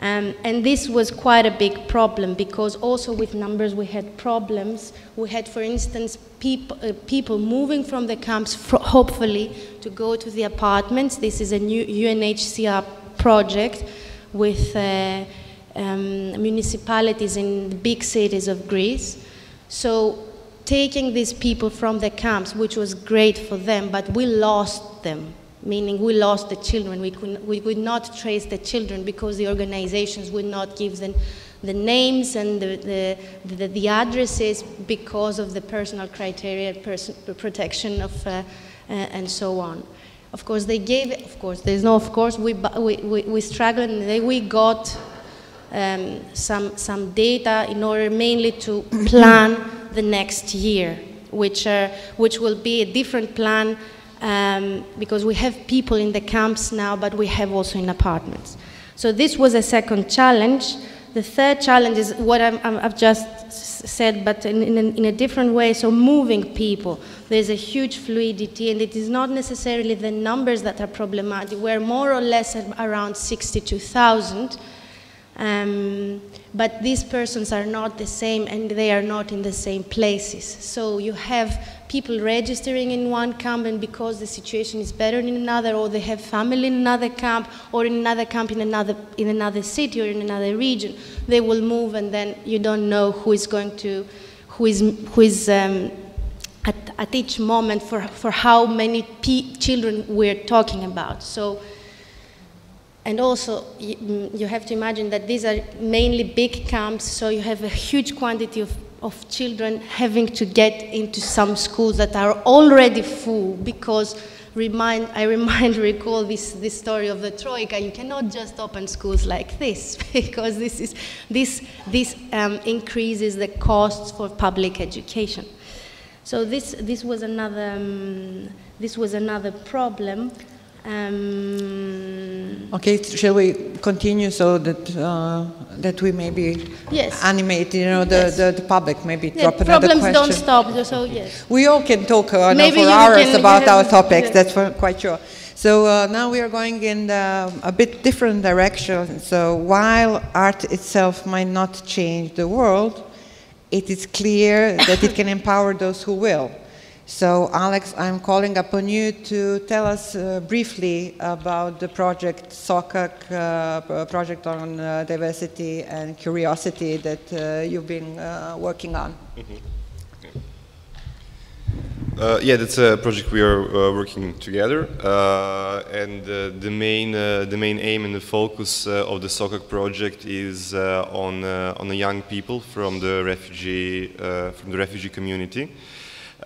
Um, and this was quite a big problem because also with numbers we had problems. We had, for instance, peop uh, people moving from the camps, hopefully, to go to the apartments. This is a new UNHCR project with uh, um, municipalities in the big cities of Greece. So taking these people from the camps, which was great for them, but we lost them, meaning we lost the children. We could, we could not trace the children because the organizations would not give them the names and the, the, the, the addresses because of the personal criteria, person, protection of, uh, uh, and so on. Of course, they gave of course, there's no of course, we, we, we, we struggled and we got um, some, some data in order mainly to plan the next year, which, are, which will be a different plan um, because we have people in the camps now, but we have also in apartments. So this was a second challenge. The third challenge is what i have just said, but in, in, a, in, a, different way. So, moving people. There's a huge fluidity, and it is not necessarily the numbers that are problematic. We're more or less around 62,000. Um, but these persons are not the same and they are not in the same places. So you have people registering in one camp and because the situation is better in another or they have family in another camp or in another camp in another, in another city or in another region, they will move and then you don't know who is going to, who is, who is um, at, at each moment for, for how many children we're talking about. So and also, you, mm, you, have to imagine that these are mainly big camps, so you have a huge quantity of, of children having to get into some schools that are already full because remind, I remind, recall this, this story of the Troika. You cannot just open schools like this because this, is, this, this um, increases the costs for public education. So this, this, was another, um, this was another problem. Um, okay, shall we continue so that uh, that we maybe yes. animate, you know, the, yes. the, the, public, maybe yeah, drop another question. Problems don't stop, so yes. We all can talk uh, for hours can, about our topics, that's for quite sure. So uh, now we are going in the, a bit different direction. So while art itself might not change the world, it is clear that it can empower those who will. So Alex, I'm calling upon you to tell us uh, briefly about the project SOCAC, uh, project on uh, diversity and curiosity that uh, you've been uh, working on. Mm -hmm. Uh, yeah, that's a project we are working together, and the main the main aim and the focus of the SOCAC project is on on the young people from the refugee from the refugee community.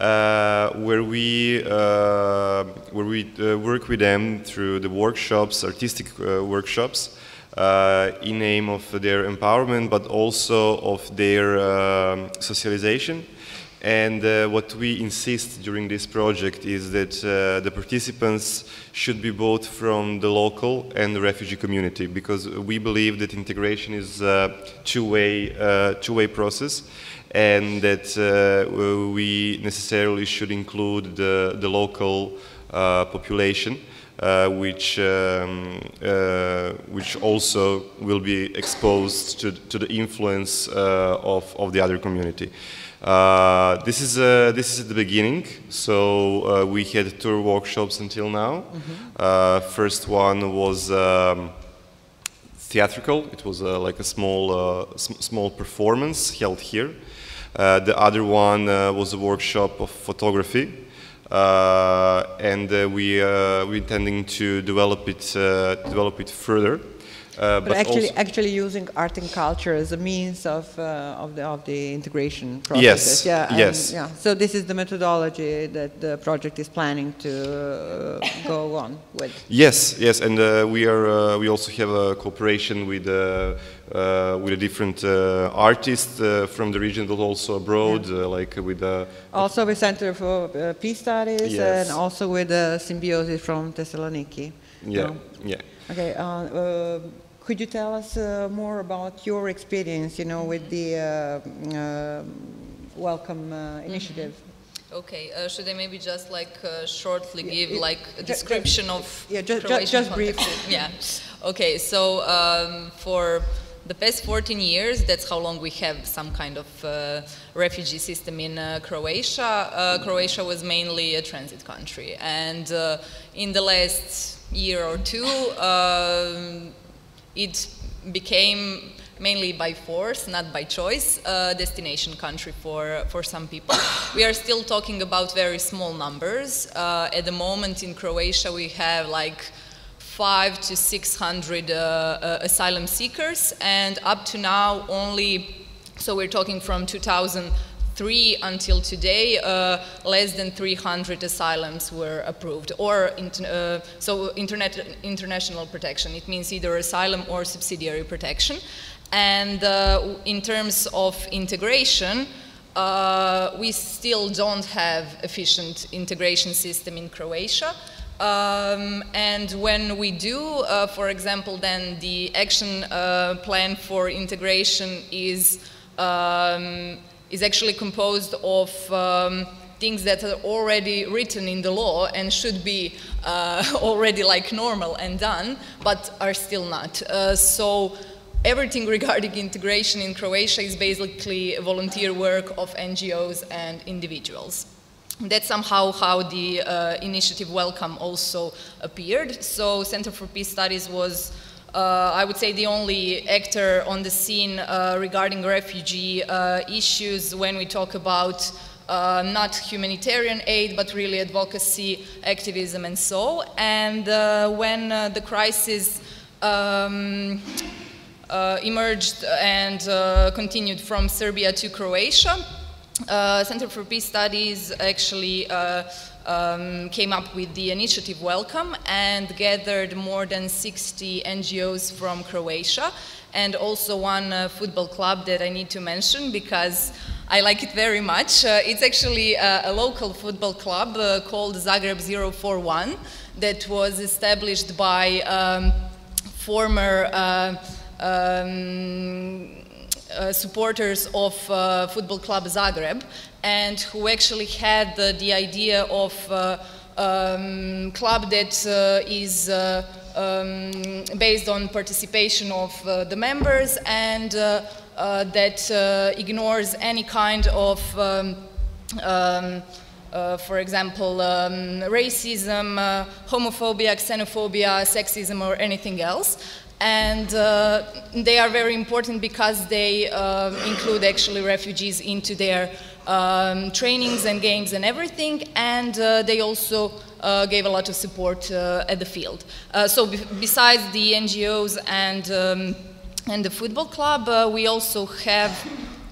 Uh, where we uh, where we uh, work with them through the workshops, artistic workshops, in aim of their empowerment, but also of their socialization. And uh, what we insist during this project is that uh, the participants should be both from the local and the refugee community because we believe that integration is a two-way two-way process and that uh, we necessarily should include the, the local uh, population. Uh, which um, uh, which also will be exposed to, to the influence uh, of, of the other community. Uh, this is this is at the beginning. So we had two workshops until now. Mm -hmm. first one was. Um, theatrical. It was like a small sm small performance held here. Uh, the other one uh, was a workshop of photography. Uh, and we we're intending to develop it develop it further. Uh, but, but, actually, actually using art and culture as a means of uh, of, the, of the integration process. Yes. Yeah. Yes. yeah. So this is the methodology that the project is planning to uh, go on with. Yes. Yes, and we are we also have a cooperation with uh, with a different uh, artists uh, from the region, but also abroad, yeah. like with the... Also with Center for Peace Studies yes. and also with the Symbiosis from Thessaloniki. Yeah, yeah. Okay, could you tell us uh, more about your experience, you know, with the uh, uh, Welcome initiative? Mm -hmm. Okay, should I maybe just like shortly give like a description of yeah, just, just, just briefly. yeah. Okay, so um, for the past 14 years, that's how long we have some kind of uh, refugee system in uh, Croatia. Uh, Croatia was mainly a transit country. And uh, in the last year or two, um, it became mainly by force, not by choice, a destination country for, for some people. we are still talking about very small numbers. Uh, at the moment in Croatia, we have like five to 600 uh, uh, asylum seekers, and up to now only, so we're talking from 2003 until today, uh, less than 300 asylums were approved, or uh, so internet, international protection. It means either asylum or subsidiary protection. And uh, in terms of integration, uh, we still don't have efficient integration system in Croatia. Um, and when we do, uh, for example, then the action uh, plan for integration is, um, is actually composed of um, things that are already written in the law and should be uh, already like normal and done, but are still not. Uh, so everything regarding integration in Croatia is basically volunteer work of NGOs and individuals that's somehow how the uh, initiative Welcome also appeared. So Center for Peace Studies was, uh, I would say, the only actor on the scene uh, regarding refugee uh, issues when we talk about uh, not humanitarian aid, but really advocacy, activism, and so. And uh, when the crisis um, emerged and continued from Serbia to Croatia, uh, Center for Peace Studies actually uh, um, came up with the initiative Welcome and gathered more than 60 NGOs from Croatia and also one uh, football club that I need to mention because I like it very much. Uh, it's actually a, a, local football club uh, called Zagreb 041 that was established by um, former uh, um, uh, supporters of uh, Football Club Zagreb and who actually had the idea of uh, um, club that is um, based on participation of the members and that ignores any kind of um, um uh, for example, um, racism, uh, homophobia, xenophobia, sexism, or anything else and uh, they are very important because they uh, include actually refugees into their um, trainings and games and everything, and uh, they also uh, gave a lot of support uh, at the field. Uh, so besides the NGOs and, um, and the football club, we also have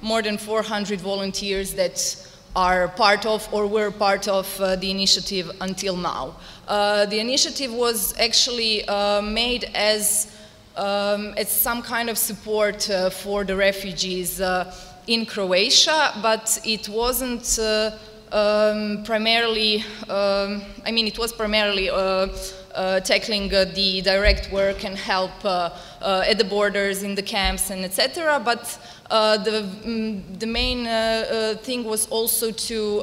more than 400 volunteers that are part of or were part of the initiative until now. the initiative was actually made as um, it's some kind of support uh, for the refugees uh, in Croatia, but it wasn't uh, um, primarily, um, I mean, it was primarily uh, uh, tackling uh, the direct work and help at the borders, in the camps, and etc. But the, mm, the main thing was also to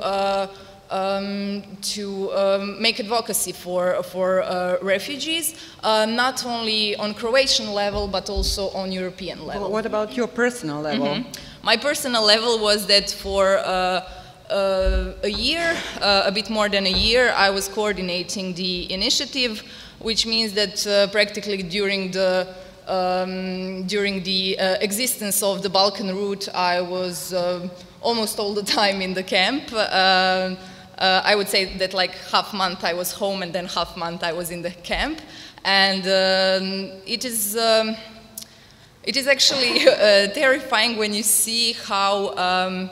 um, to um, make advocacy for, for uh, refugees, uh, not only on Croatian level, but also on European level. Well, what about your personal level? Mm -hmm. My personal level was that for uh, uh a year, uh, a bit more than a year, I was coordinating the initiative, which means that uh, practically during the um, during the existence of the Balkan route, I was almost all the time in the camp uh, I would say that like half month I was home and then half month I was in the camp. And um, it is, um, it is actually uh, terrifying when you see how, um,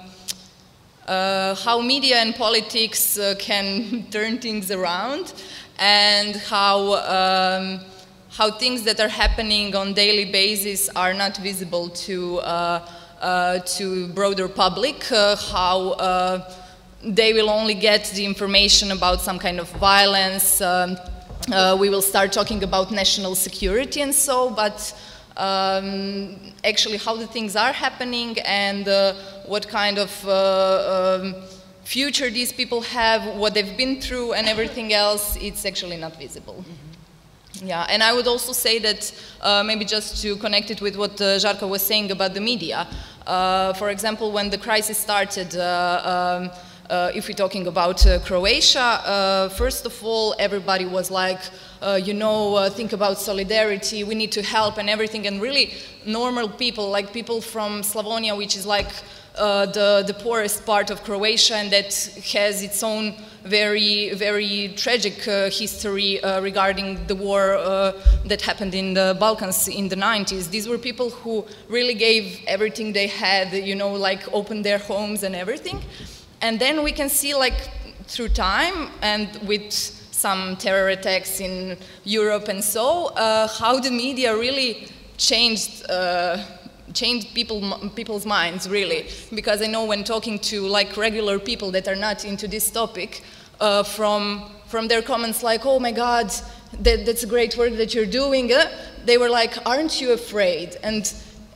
uh, how media and politics uh, can turn things around and how, um, how things that are happening on daily basis are not visible to, uh, uh, to broader public, how they will only get the information about some kind of violence. Um, uh, we will start talking about national security and so, but um, actually how the things are happening and uh, what kind of uh, um, future these people have, what they've been through and everything else, it's actually not visible. Mm -hmm. Yeah, and I would also say that, uh, maybe just to connect it with what uh, was saying about the media. Uh, for example, when the crisis started, um, uh, if we're talking about uh, Croatia, uh, first of all, everybody was like, uh, you know, uh, think about solidarity, we need to help and everything. And really normal people, like people from Slavonia, which is like uh, the, the poorest part of Croatia and that has its own very, very tragic history regarding the war that happened in the Balkans in the 90s. These were people who really gave everything they had, you know, like opened their homes and everything. And then we can see like through time and with some terror attacks in Europe and so, uh, how the media really changed uh, changed people people's minds really because I know when talking to like regular people that are not into this topic uh, from from their comments like, oh my God, that, that's a great work that you're doing, uh, they were like, aren't you afraid? And,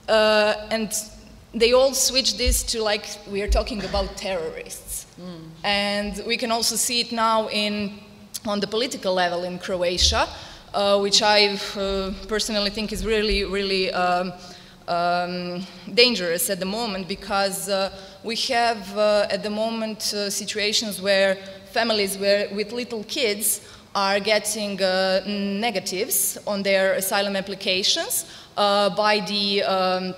uh, and they all switch this to like, we are talking about terrorists. Mm. And we can also see it now in, on the political level in Croatia, uh, which I uh, personally think is really, really um, um, dangerous at the moment because uh, we have uh, at the moment uh, situations where families where, with little kids are getting uh, negatives on their asylum applications by, the, um,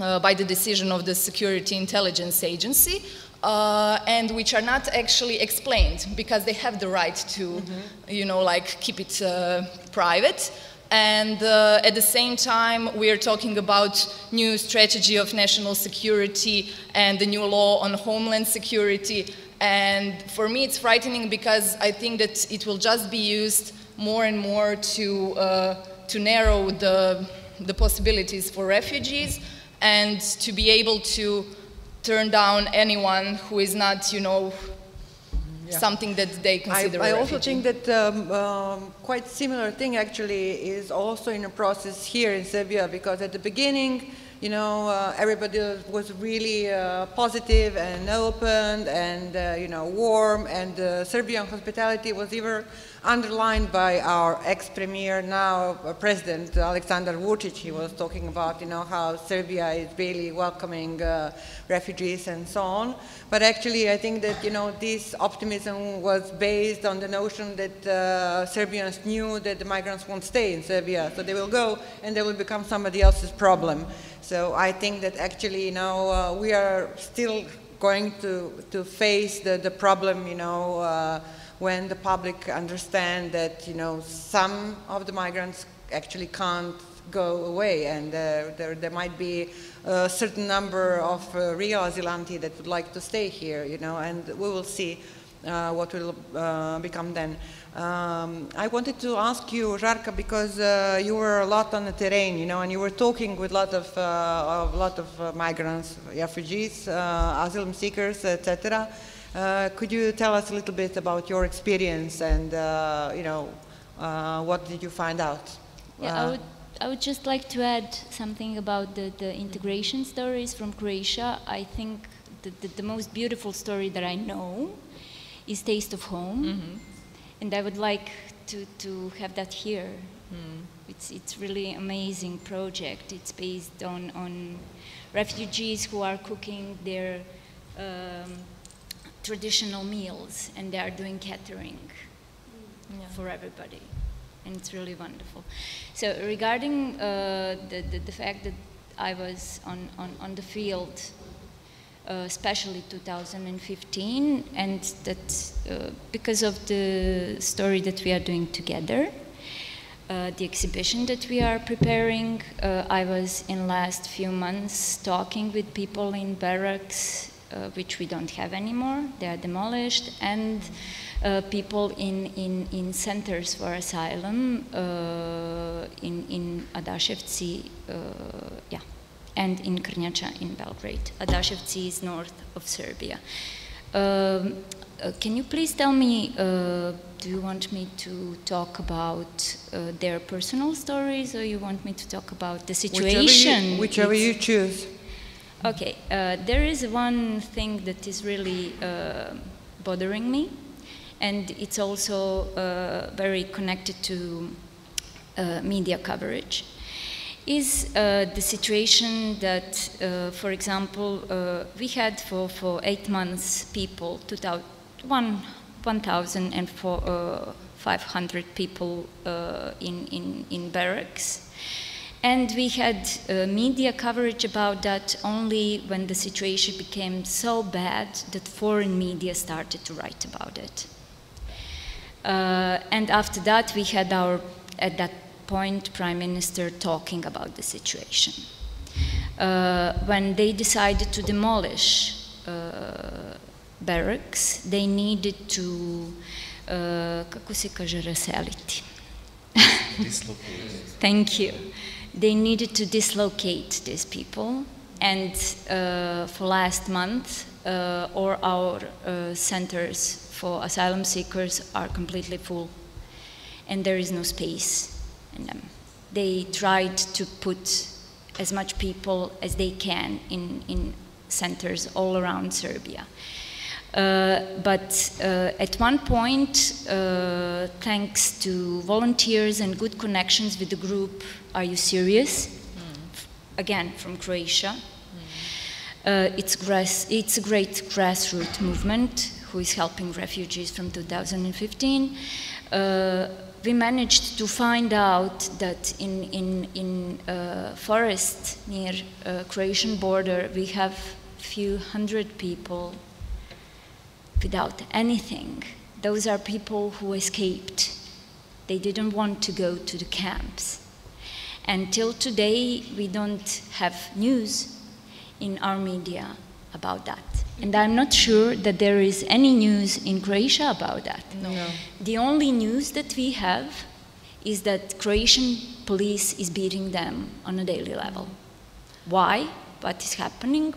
uh, by the decision of the Security Intelligence Agency. Uh, and which are not actually explained because they have the right to, mm -hmm. you know, like keep it uh, private. And uh, at the same time, we are talking about new strategy of national security and the new law on homeland security and for me, it's frightening because I think that it will just be used more and more to, uh, to narrow the, the possibilities for refugees and to be able to turn down anyone who is not, you know, yeah. something that they consider I, I also think that um, um, quite similar thing actually is also in a process here in Serbia because at the beginning you know, uh, everybody was really uh, positive and open and, uh, you know, warm, and uh, Serbian hospitality was even underlined by our ex-premier, now President Alexander Vucic. He was talking about, you know, how Serbia is really welcoming uh, refugees and so on. But actually, I think that, you know, this optimism was based on the notion that uh, Serbians knew that the migrants won't stay in Serbia, so they will go and they will become somebody else's problem. So I think that actually, you know, uh, we are still going to, to face the, the problem, you know, uh, when the public understand that, you know, some of the migrants actually can't go away and uh, there, there might be a certain number of uh, real asylanti that would like to stay here, you know, and we will see uh, what will uh, become then. Um, I wanted to ask you, Žarka, because uh, you were a lot on the terrain, you know, and you were talking with a lot of, uh, a lot of uh, migrants, refugees, uh, asylum seekers, etc. Uh, could you tell us a little bit about your experience and, uh, you know, what did you find out? Yeah, I would, I would just like to add something about the, the integration stories from Croatia. I think the, the, the most beautiful story that I know is Taste of Home. Mm -hmm and I would like to, to have that here. Mm. It's, it's really amazing project. It's based on, on refugees who are cooking their um, traditional meals and they are doing catering yeah. for everybody. And it's really wonderful. So regarding uh, the, the, the, fact that I was on, on, on the field uh, especially 2015, and that uh, because of the story that we are doing together, uh, the exhibition that we are preparing, uh, I was in last few months talking with people in barracks, uh, which we don't have anymore, they are demolished, and uh, people in, in, in centers for asylum in, in Adaševci, yeah and in Krnjača in Belgrade. Adaševci is north of Serbia. Um, uh, can you please tell me, uh, do you want me to talk about uh, their personal stories or you want me to talk about the situation? Whichever you, whichever you choose. Okay, uh, there is one thing that is really uh, bothering me and it's also uh, very connected to media coverage is uh, the situation that, uh, for example, uh, we had for, for eight months people, 1,500 uh, people uh, in, in, in barracks. And we had uh, media coverage about that only when the situation became so bad that foreign media started to write about it. and after that, we had our, at that point Prime Minister talking about the situation. Uh, when they decided to demolish uh, barracks, they needed to, uh, kako se kaže, raseliti. Thank you. They needed to dislocate these people and uh, for last month, uh, all our uh, centers for asylum seekers are completely full, and there is no space in them. They tried to put as much people as they can in, in centers all around Serbia. Uh, but uh, at one point, uh, thanks to volunteers and good connections with the group Are You Syrious? Mm. Again, from Croatia. Mm. it's, grass, it's a great grassroots movement who is helping refugees from 2015 we managed to find out that in, in, in uh, forest near uh, Croatian border we have a few hundred people without anything. Those are people who escaped. They didn't want to go to the camps. Until today, we don't have news in our media about that. And I'm not sure that there is any news in Croatia about that. No. no. The only news that we have is that Croatian police is beating them on a daily level. Why? What is happening?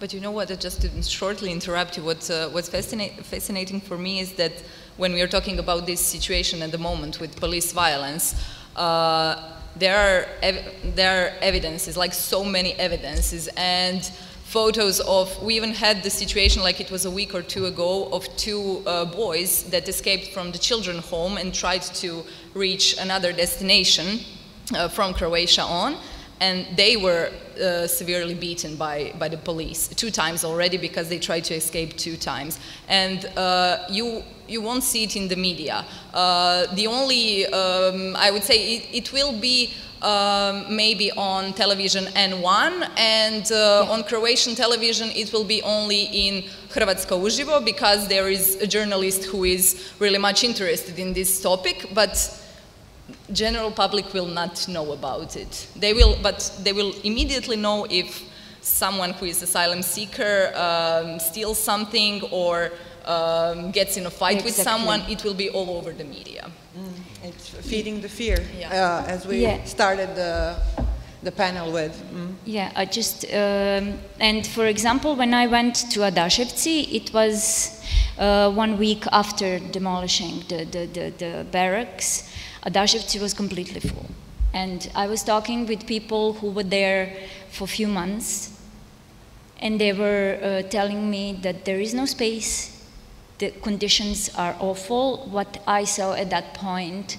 But you know what, I just to shortly interrupt you, what, uh, what's fascina fascinating for me is that when we are talking about this situation at the moment with police violence, uh, there, are there are evidences, like so many evidences, and photos of, we even had the situation like it was a week or two ago of two uh, boys that escaped from the children home and tried to reach another destination uh, from Croatia on and they were uh, severely beaten by, by the police two times already because they tried to escape two times. And uh, you, you won't see it in the media. Uh, the only, um, I would say, it, it will be um, maybe on television N1 and uh, yeah. on Croatian television it will be only in Hrvatska uživo because there is a journalist who is really much interested in this topic but general public will not know about it. They will, but they will immediately know if someone who is asylum seeker um, steals something or um, gets in a fight exactly. with someone, it will be all over the media. Mm. It's feeding the fear, yeah. uh, as we yeah. started the, the panel with. Mm. Yeah, I just, um, and for example, when I went to Adaševci, it was uh, one week after demolishing the, the, the, the barracks. Adaševci was completely full. And I was talking with people who were there for a few months, and they were uh, telling me that there is no space, the conditions are awful. What I saw at that point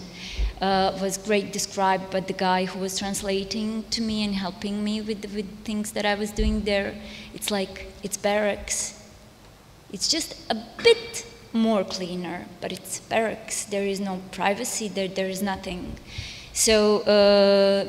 uh, was great described by the guy who was translating to me and helping me with, with things that I was doing there. It's like, it's barracks. It's just a bit more cleaner, but it's barracks. There is no privacy, there, there is nothing. So, uh,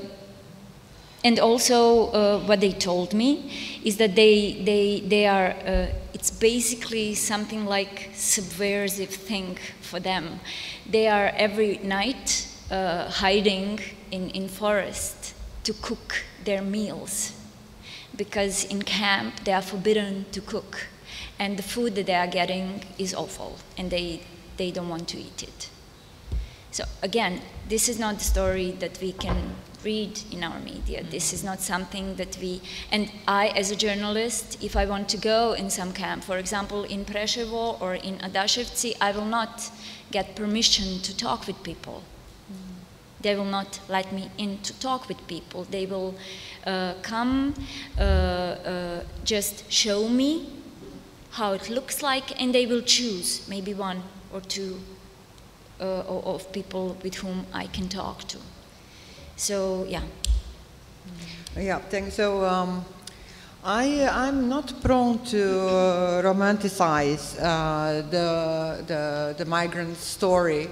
and also uh, what they told me is that they, they, they are, uh, it's basically something like subversive thing for them. They are every night uh, hiding in, in forest to cook their meals because in camp they are forbidden to cook and the food that they are getting is awful and they, they don't want to eat it. So again, this is not the story that we can read in our media. This is not something that we, and I as a journalist, if I want to go in some camp, for example in Preševo or in Adaševci, I will not get permission to talk with people. They will not let me in to talk with people. They will uh, come, uh, uh, just show me how it looks like, and they will choose maybe one or two uh, of people with whom I can talk to. So, yeah. Yeah, thanks. So, um, I, I'm not prone to uh, romanticize uh, the, the, the migrant story.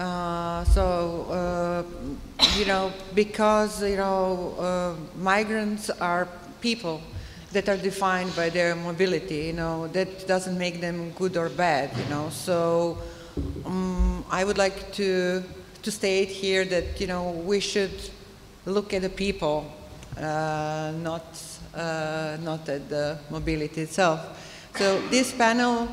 Uh, so, uh, you know, because, you know, uh, migrants are people that are defined by their mobility, you know, that doesn't make them good or bad, you know. So um, I would like to, to state here that, you know, we should look at the people, uh, not, uh, not at the mobility itself. So this panel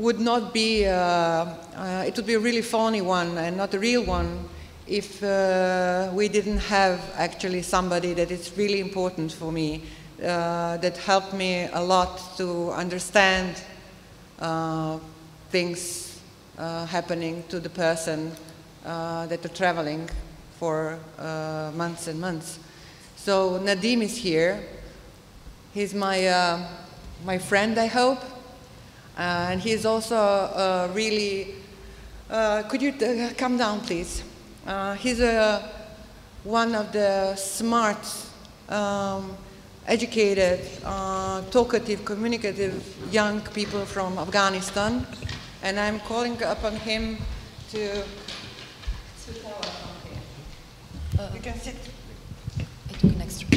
would not be, uh, uh it would be a really phony one and not a real one if uh, we didn't have actually somebody that is really important for me uh, that helped me a lot to understand uh, things uh, happening to the person that are traveling for months and months. So Nadim is here. He's my, my friend, I hope. Uh, and he's also uh, really, uh, could you uh, come down, please? Uh, he's a, one of the smart, um, educated, uh, talkative, communicative young people from Afghanistan. And I'm calling upon him to, to tell us you can sit. I took an extra.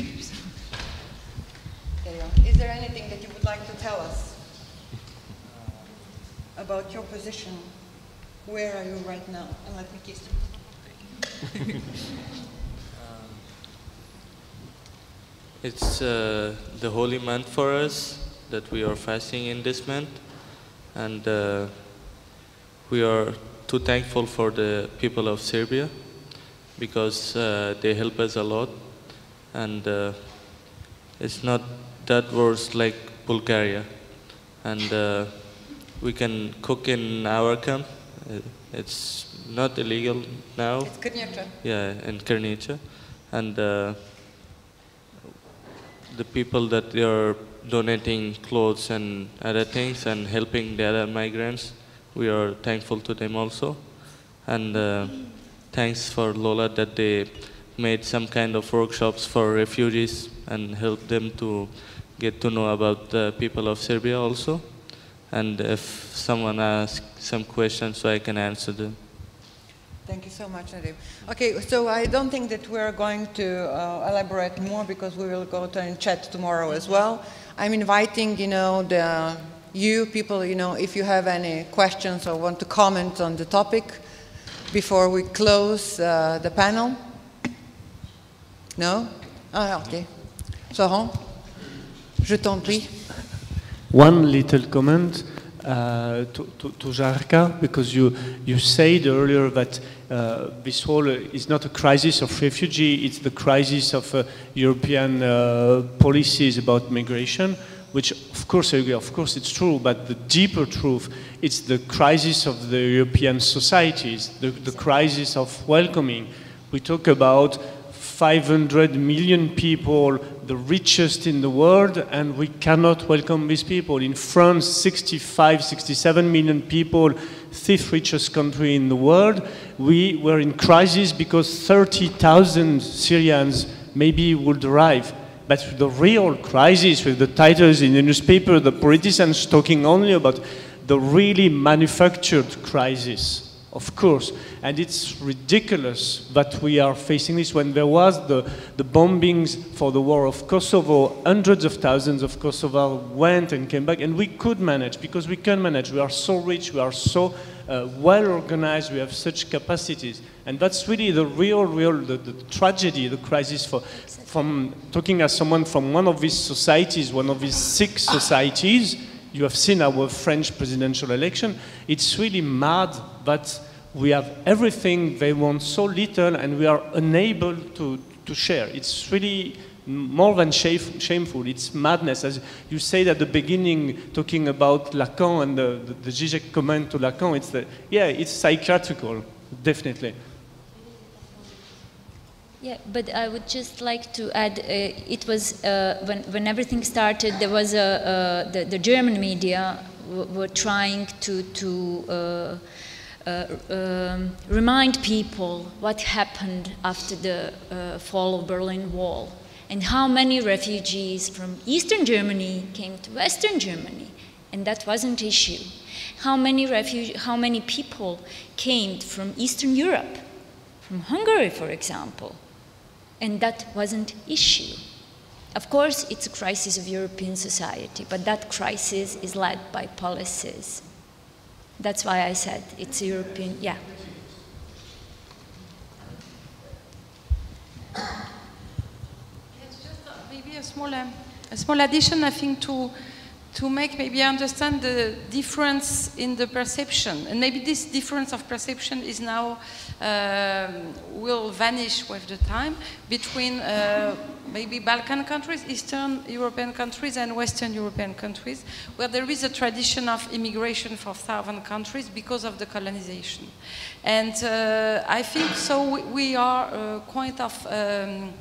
There you are. Is there anything that you would like to tell us about your position? Where are you right now? And let me kiss you. It's uh, the holy month for us that we are fasting in this month, and uh, we are too thankful for the people of Serbia because uh, they help us a lot, and uh, it's not that worse like Bulgaria, and uh, we can cook in our camp. Uh, It's not illegal now. It's Krnjača. Yeah, in Krnjača, and. Uh, the people that they are donating clothes and other things and helping the other migrants. We are thankful to them also. And uh, thanks for Lola that they made some kind of workshops for refugees and helped them to get to know about the people of Serbia also. And if someone asks some questions, so I can answer them. Thank you so much, Nadim. Okay, so I don't think that we're going to uh, elaborate more because we will go to and chat tomorrow as well. I'm inviting, you know, the you people, you know, if you have any questions or want to comment on the topic before we close uh, the panel. No? Ah, okay. Soron, je t'en prie. One little comment uh, to, to, to Žarka, because you, you said earlier that uh, this whole is not a crisis of refugee, it's the crisis of uh, European uh, policies about migration, which of course I agree, of course it's true, but the deeper truth, it's the crisis of the European societies, the, the crisis of welcoming. We talk about 500 million people, the richest in the world, and we cannot welcome these people. In France, 65, 67 million people, fifth richest country in the world. We were in crisis because 30,000 Syrians maybe would arrive. But the real crisis, with the titles in the newspaper, the politicians talking only about the really manufactured crisis of course. And it's ridiculous that we are facing this when there was the, the bombings for the war of Kosovo, hundreds of thousands of Kosovo went and came back, and we could manage because we can manage. We are so rich, we are so uh, well organized, we have such capacities. And that's really the real, real, the, the tragedy, the crisis for, from talking as someone from one of these societies, one of these six societies, you have seen our French presidential election. It's really mad that we have everything they want so little and we are unable to, to share. It's really more than shame, shameful. It's madness. As you said at the beginning, talking about Lacan and the, the, the Zizek comment to Lacan, it's the, yeah, it's psychiatrical, definitely. Yeah, but I would just like to add, uh, it was uh, when, when everything started, there was a, uh, the, the German media were trying to, to uh, uh, um, remind people what happened after the uh, fall of Berlin Wall and how many refugees from Eastern Germany came to Western Germany, and that wasn't an issue. How many, how many people came from Eastern Europe, from Hungary, for example, and that wasn't issue. Of course, it's a crisis of European society, but that crisis is led by policies. That's why I said it's a European, yeah. Maybe a small, uh, a small addition, I think, to, to make maybe understand the difference in the perception. And maybe this difference of perception is now, um, will vanish with the time between uh, maybe Balkan countries, Eastern European countries, and Western European countries, where there is a tradition of immigration for southern countries because of the colonization. And uh, I think so we, we are uh, quite of um,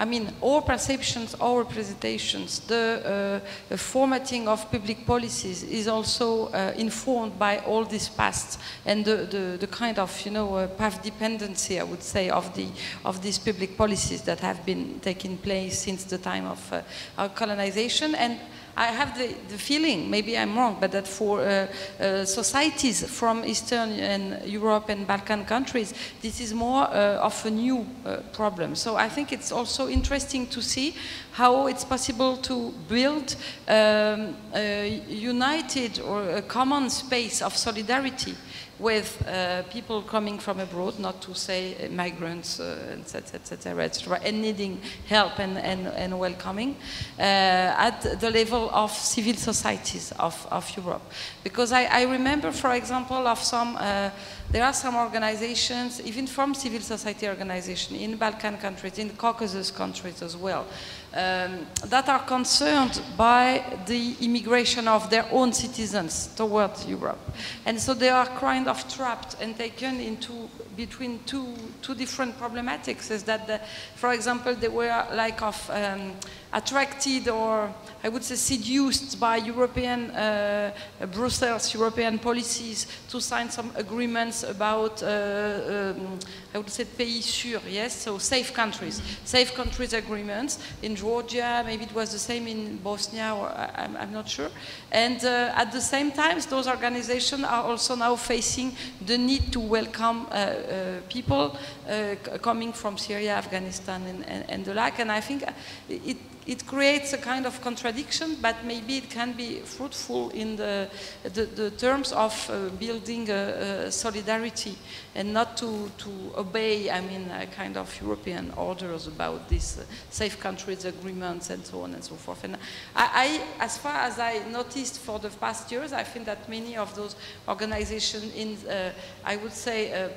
I mean, our perceptions, our representations, the uh, formatting of public policies is also uh, informed by all this past and the, the, the kind of, you know, uh, path dependency, I would say, of, the, of these public policies that have been taking place since the time of uh, colonization. And I have the, the feeling, maybe I'm wrong, but that for uh, uh, societies from Eastern and Europe and Balkan countries, this is more uh, of a new uh, problem. So I think it's also interesting to see how it's possible to build um, a united or a common space of solidarity with uh, people coming from abroad, not to say uh, migrants, etc., etc., etc., and needing help and, and, and welcoming uh, at the level of civil societies of, of Europe. Because I, I remember, for example, of some, uh, there are some organizations, even from civil society organizations in Balkan countries, in Caucasus countries as well, um, that are concerned by the immigration of their own citizens towards Europe. And so they are kind of trapped and taken into between two, two different problematics is that, the, for example, they were like of um, attracted or I would say seduced by European, uh, Brussels, European policies to sign some agreements about, uh, um, I would say pays sûrs, yes, so safe countries, safe countries agreements. In Georgia, maybe it was the same in Bosnia, or I, am not sure. And uh, at the same time, those organizations are also now facing the need to welcome uh, uh, people uh, coming from Syria, Afghanistan, and, and, and the like. And I think it it creates a kind of contradiction, but maybe it can be fruitful in the, the, the terms of uh, building a, a, solidarity and not to, to obey, I mean, a kind of European orders about these uh, safe countries agreements and so on and so forth. And I, I, as far as I noticed for the past years, I think that many of those organizations in, uh, I would say,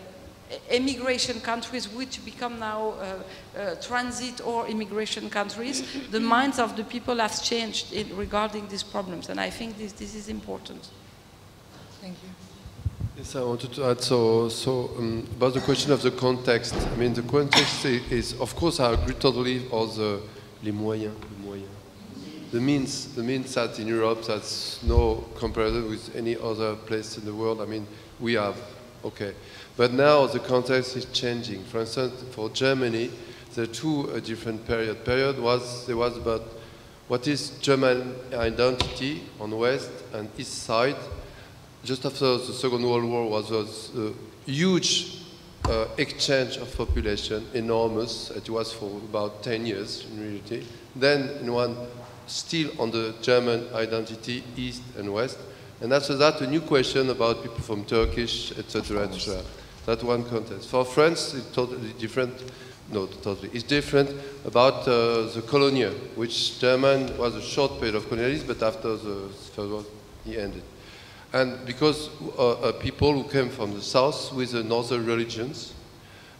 immigration countries which become now uh, uh, transit or immigration countries, the minds of the people have changed in, regarding these problems. And I think this, this is important. Thank you. Yes, I wanted to add, so, so um, about the question of the context. I mean, the context is, of course, I agree totally on the les moyens, les moyens. The means, the means that in Europe, that's no comparison with any other place in the world. I mean, we have, okay. But now the context is changing. For instance, for Germany, the two uh, different period. Period was there was about what is German identity on west and east side. Just after the Second World War was a huge uh, exchange of population, enormous. It was for about 10 years in reality. Then in one, still on the German identity, east and west. And after that, a new question about people from Turkish, etc., etc. That one context. For France, it's totally different. No, totally. It's different about uh, the colonial, which German was a short period of colonialism, but after the First World, he ended. And because uh, uh, people who came from the south with another religions,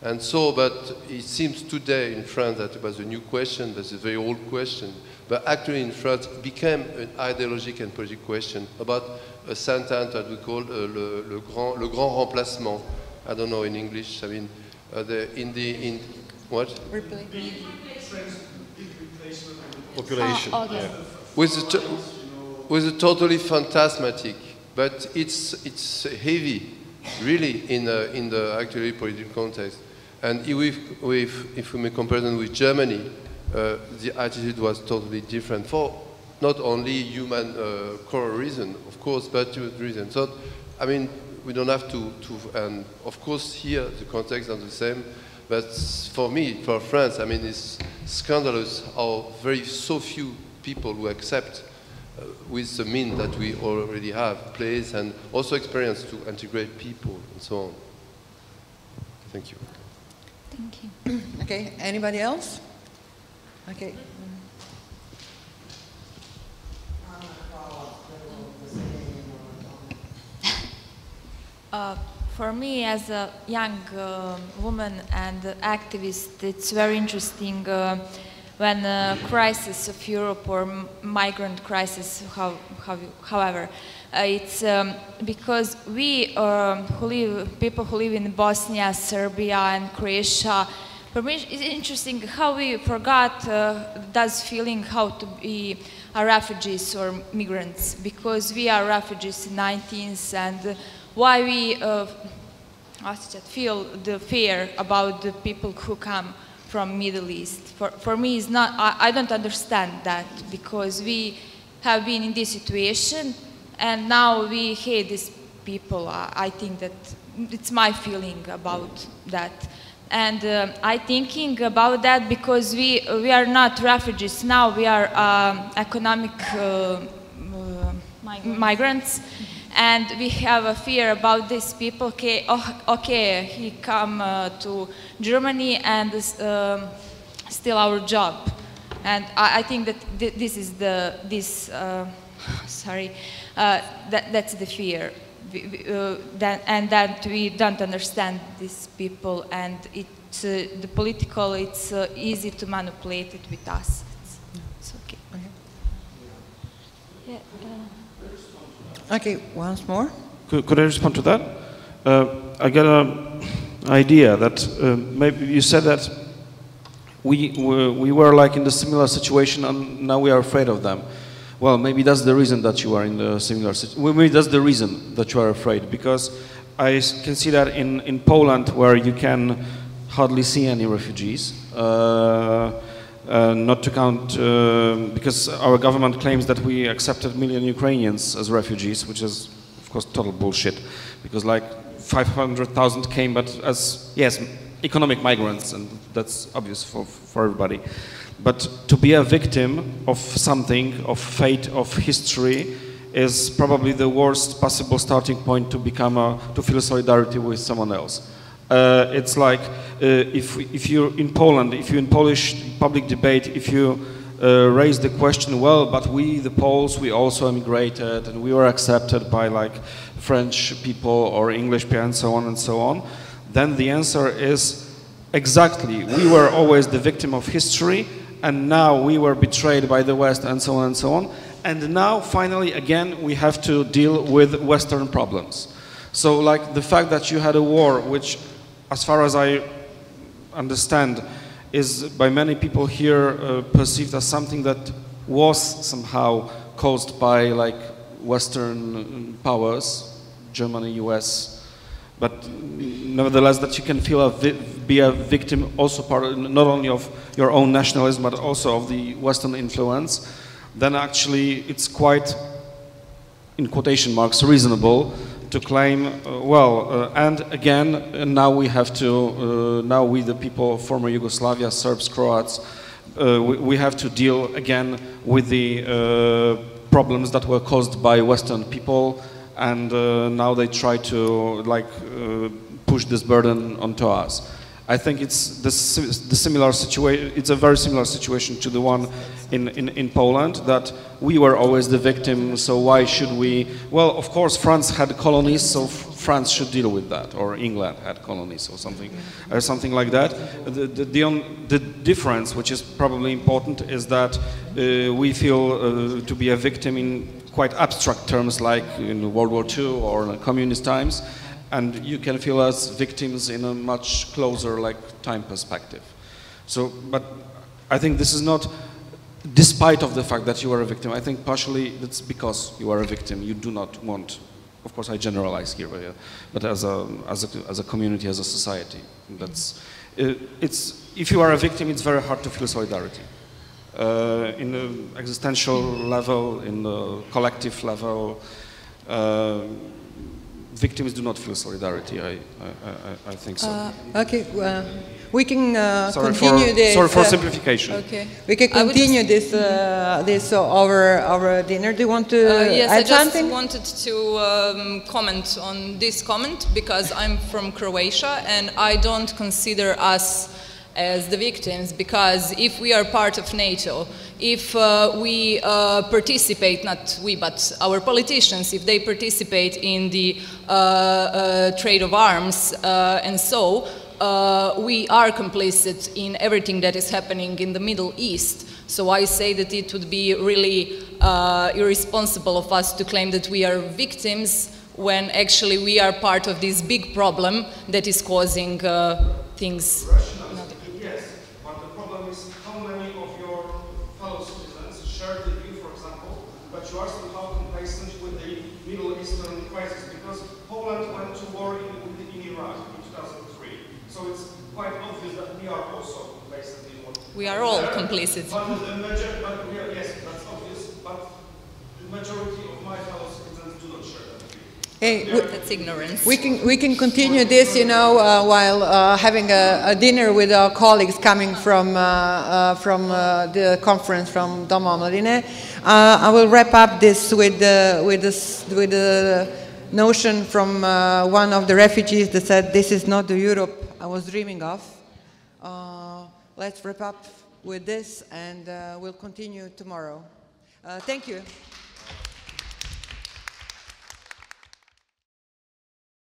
and so, but it seems today in France that it was a new question, that's a very old question, but actually in France it became an ideological and political question about a sentence that we call uh, le, le, grand, le grand remplacement, I don't know in English. I mean, uh, the in the in what? Population. Oh, okay. yeah. With a with a totally phantasmatic, but it's it's heavy, really in the, in the actually political context. And if, if, if we make comparison with Germany, uh, the attitude was totally different for not only human uh, core reason, of course, but human reason. So, I mean, we don't have to, to, and of course here the context are the same, but for me, for France, I mean, it's scandalous how very so few people who accept uh, with the mean that we already have, place and also experience to integrate people and so on. Thank you. Thank you. okay, anybody else? Okay. Uh, for me, as a young uh, woman and activist, it's very interesting uh, when a crisis of Europe or migrant crisis, how, how, however, uh, it's um, because we um, who live, people who live in Bosnia, Serbia, and Croatia, for me, it's interesting how we forgot uh, that feeling how to be a refugees or migrants because we are refugees in 19th and why we uh, feel the fear about the people who come from Middle East. For, for me, it's not, I, I don't understand that because we have been in this situation and now we hate these people. I, I think that it's my feeling about that. And uh, I thinking about that because we, we are not refugees now, we are um, economic uh, uh, migrants. migrants. And we have a fear about these people, okay, oh, okay he come uh, to Germany and um, steal our job. And I, I think that th this is the, this, uh, sorry, uh, that, that's the fear uh, that, and that we don't understand these people and it's uh, the political it's uh, easy to manipulate it with us it's, it's okay yeah, uh. Okay once more. Could, could, I respond to that? Uh, I get an idea that uh, maybe you said that we, we were like in the similar situation and now we are afraid of them. Well, maybe that's the reason that you are in a similar situation. Maybe that's the reason that you are afraid, because I can see that in, in Poland, where you can hardly see any refugees, uh, uh, not to count, uh, because our government claims that we accepted million Ukrainians as refugees, which is, of course, total bullshit, because like 500,000 came, but as, yes, economic migrants, and that's obvious for, for everybody. But to be a victim of something, of fate, of history, is probably the worst possible starting point to become a, to feel solidarity with someone else. Uh, it's like uh, if, if you're in Poland, if you're in Polish public debate, if you uh, raise the question, well, but we, the Poles, we also immigrated and we were accepted by like French people or English people and so on and so on, then the answer is exactly, we were always the victim of history and now we were betrayed by the West and so on and so on. And now, finally, again, we have to deal with Western problems. So, like the fact that you had a war, which, as far as I understand, is by many people here uh, perceived as something that was somehow caused by like Western powers, Germany, US, but nevertheless that you can feel a be a victim also part not only of your own nationalism but also of the Western influence, then actually it's quite, in quotation marks, reasonable to claim, uh, well, uh, and again, uh, now we have to, uh, now we the people of former Yugoslavia, Serbs, Croats, uh, we, we, have to deal again with the problems that were caused by Western people and now they try to like push this burden onto us. I think it's the, the similar situation. It's a very similar situation to the one in, in, in Poland that we were always the victim. So why should we? Well, of course, France had colonies, so France should deal with that, or England had colonies, or something, or something like that. The, the, the, on, the difference, which is probably important, is that uh, we feel uh, to be a victim in quite abstract terms like in World War II or communist times, and you can feel as victims in a much closer like time perspective. So, but I think this is not despite of the fact that you are a victim. I think partially it's because you are a victim. You do not want, of course I generalize here, but, but as, a, as, a, as a community, as a society. That's, uh, it's, if you are a victim, it's very hard to feel solidarity uh, in the existential level, in the collective level, uh, victims do not feel solidarity. I, I, I, I think so. Uh, okay, well, we can uh, continue for, this. Sorry for uh, simplification. Okay, we can continue this uh, this over our dinner. Do you want to yes, add I something? just wanted to um, comment on this comment because I'm from Croatia and I don't consider us as the victims because if we are part of NATO, if uh, we uh, participate, not we, but our politicians, if they participate in the uh, uh trade of arms uh, and so, uh, we are complicit in everything that is happening in the Middle East. So I say that it would be really irresponsible of us to claim that we are victims when actually we are part of this big problem that is causing things. We are all complicit. But the major, but we are, yes, that's obvious, but the majority of my fellow citizens do not share that Hey, we, that's ignorance. We can we can continue this, you know, uh, while uh, having a, a, dinner with our colleagues coming from uh, uh from uh, the conference from Dom Omladine. Uh, I will wrap up this with with this with the notion from one of the refugees that said, "This is not the Europe I was dreaming of." Let's wrap up with this and uh, we'll continue tomorrow. Uh, thank you.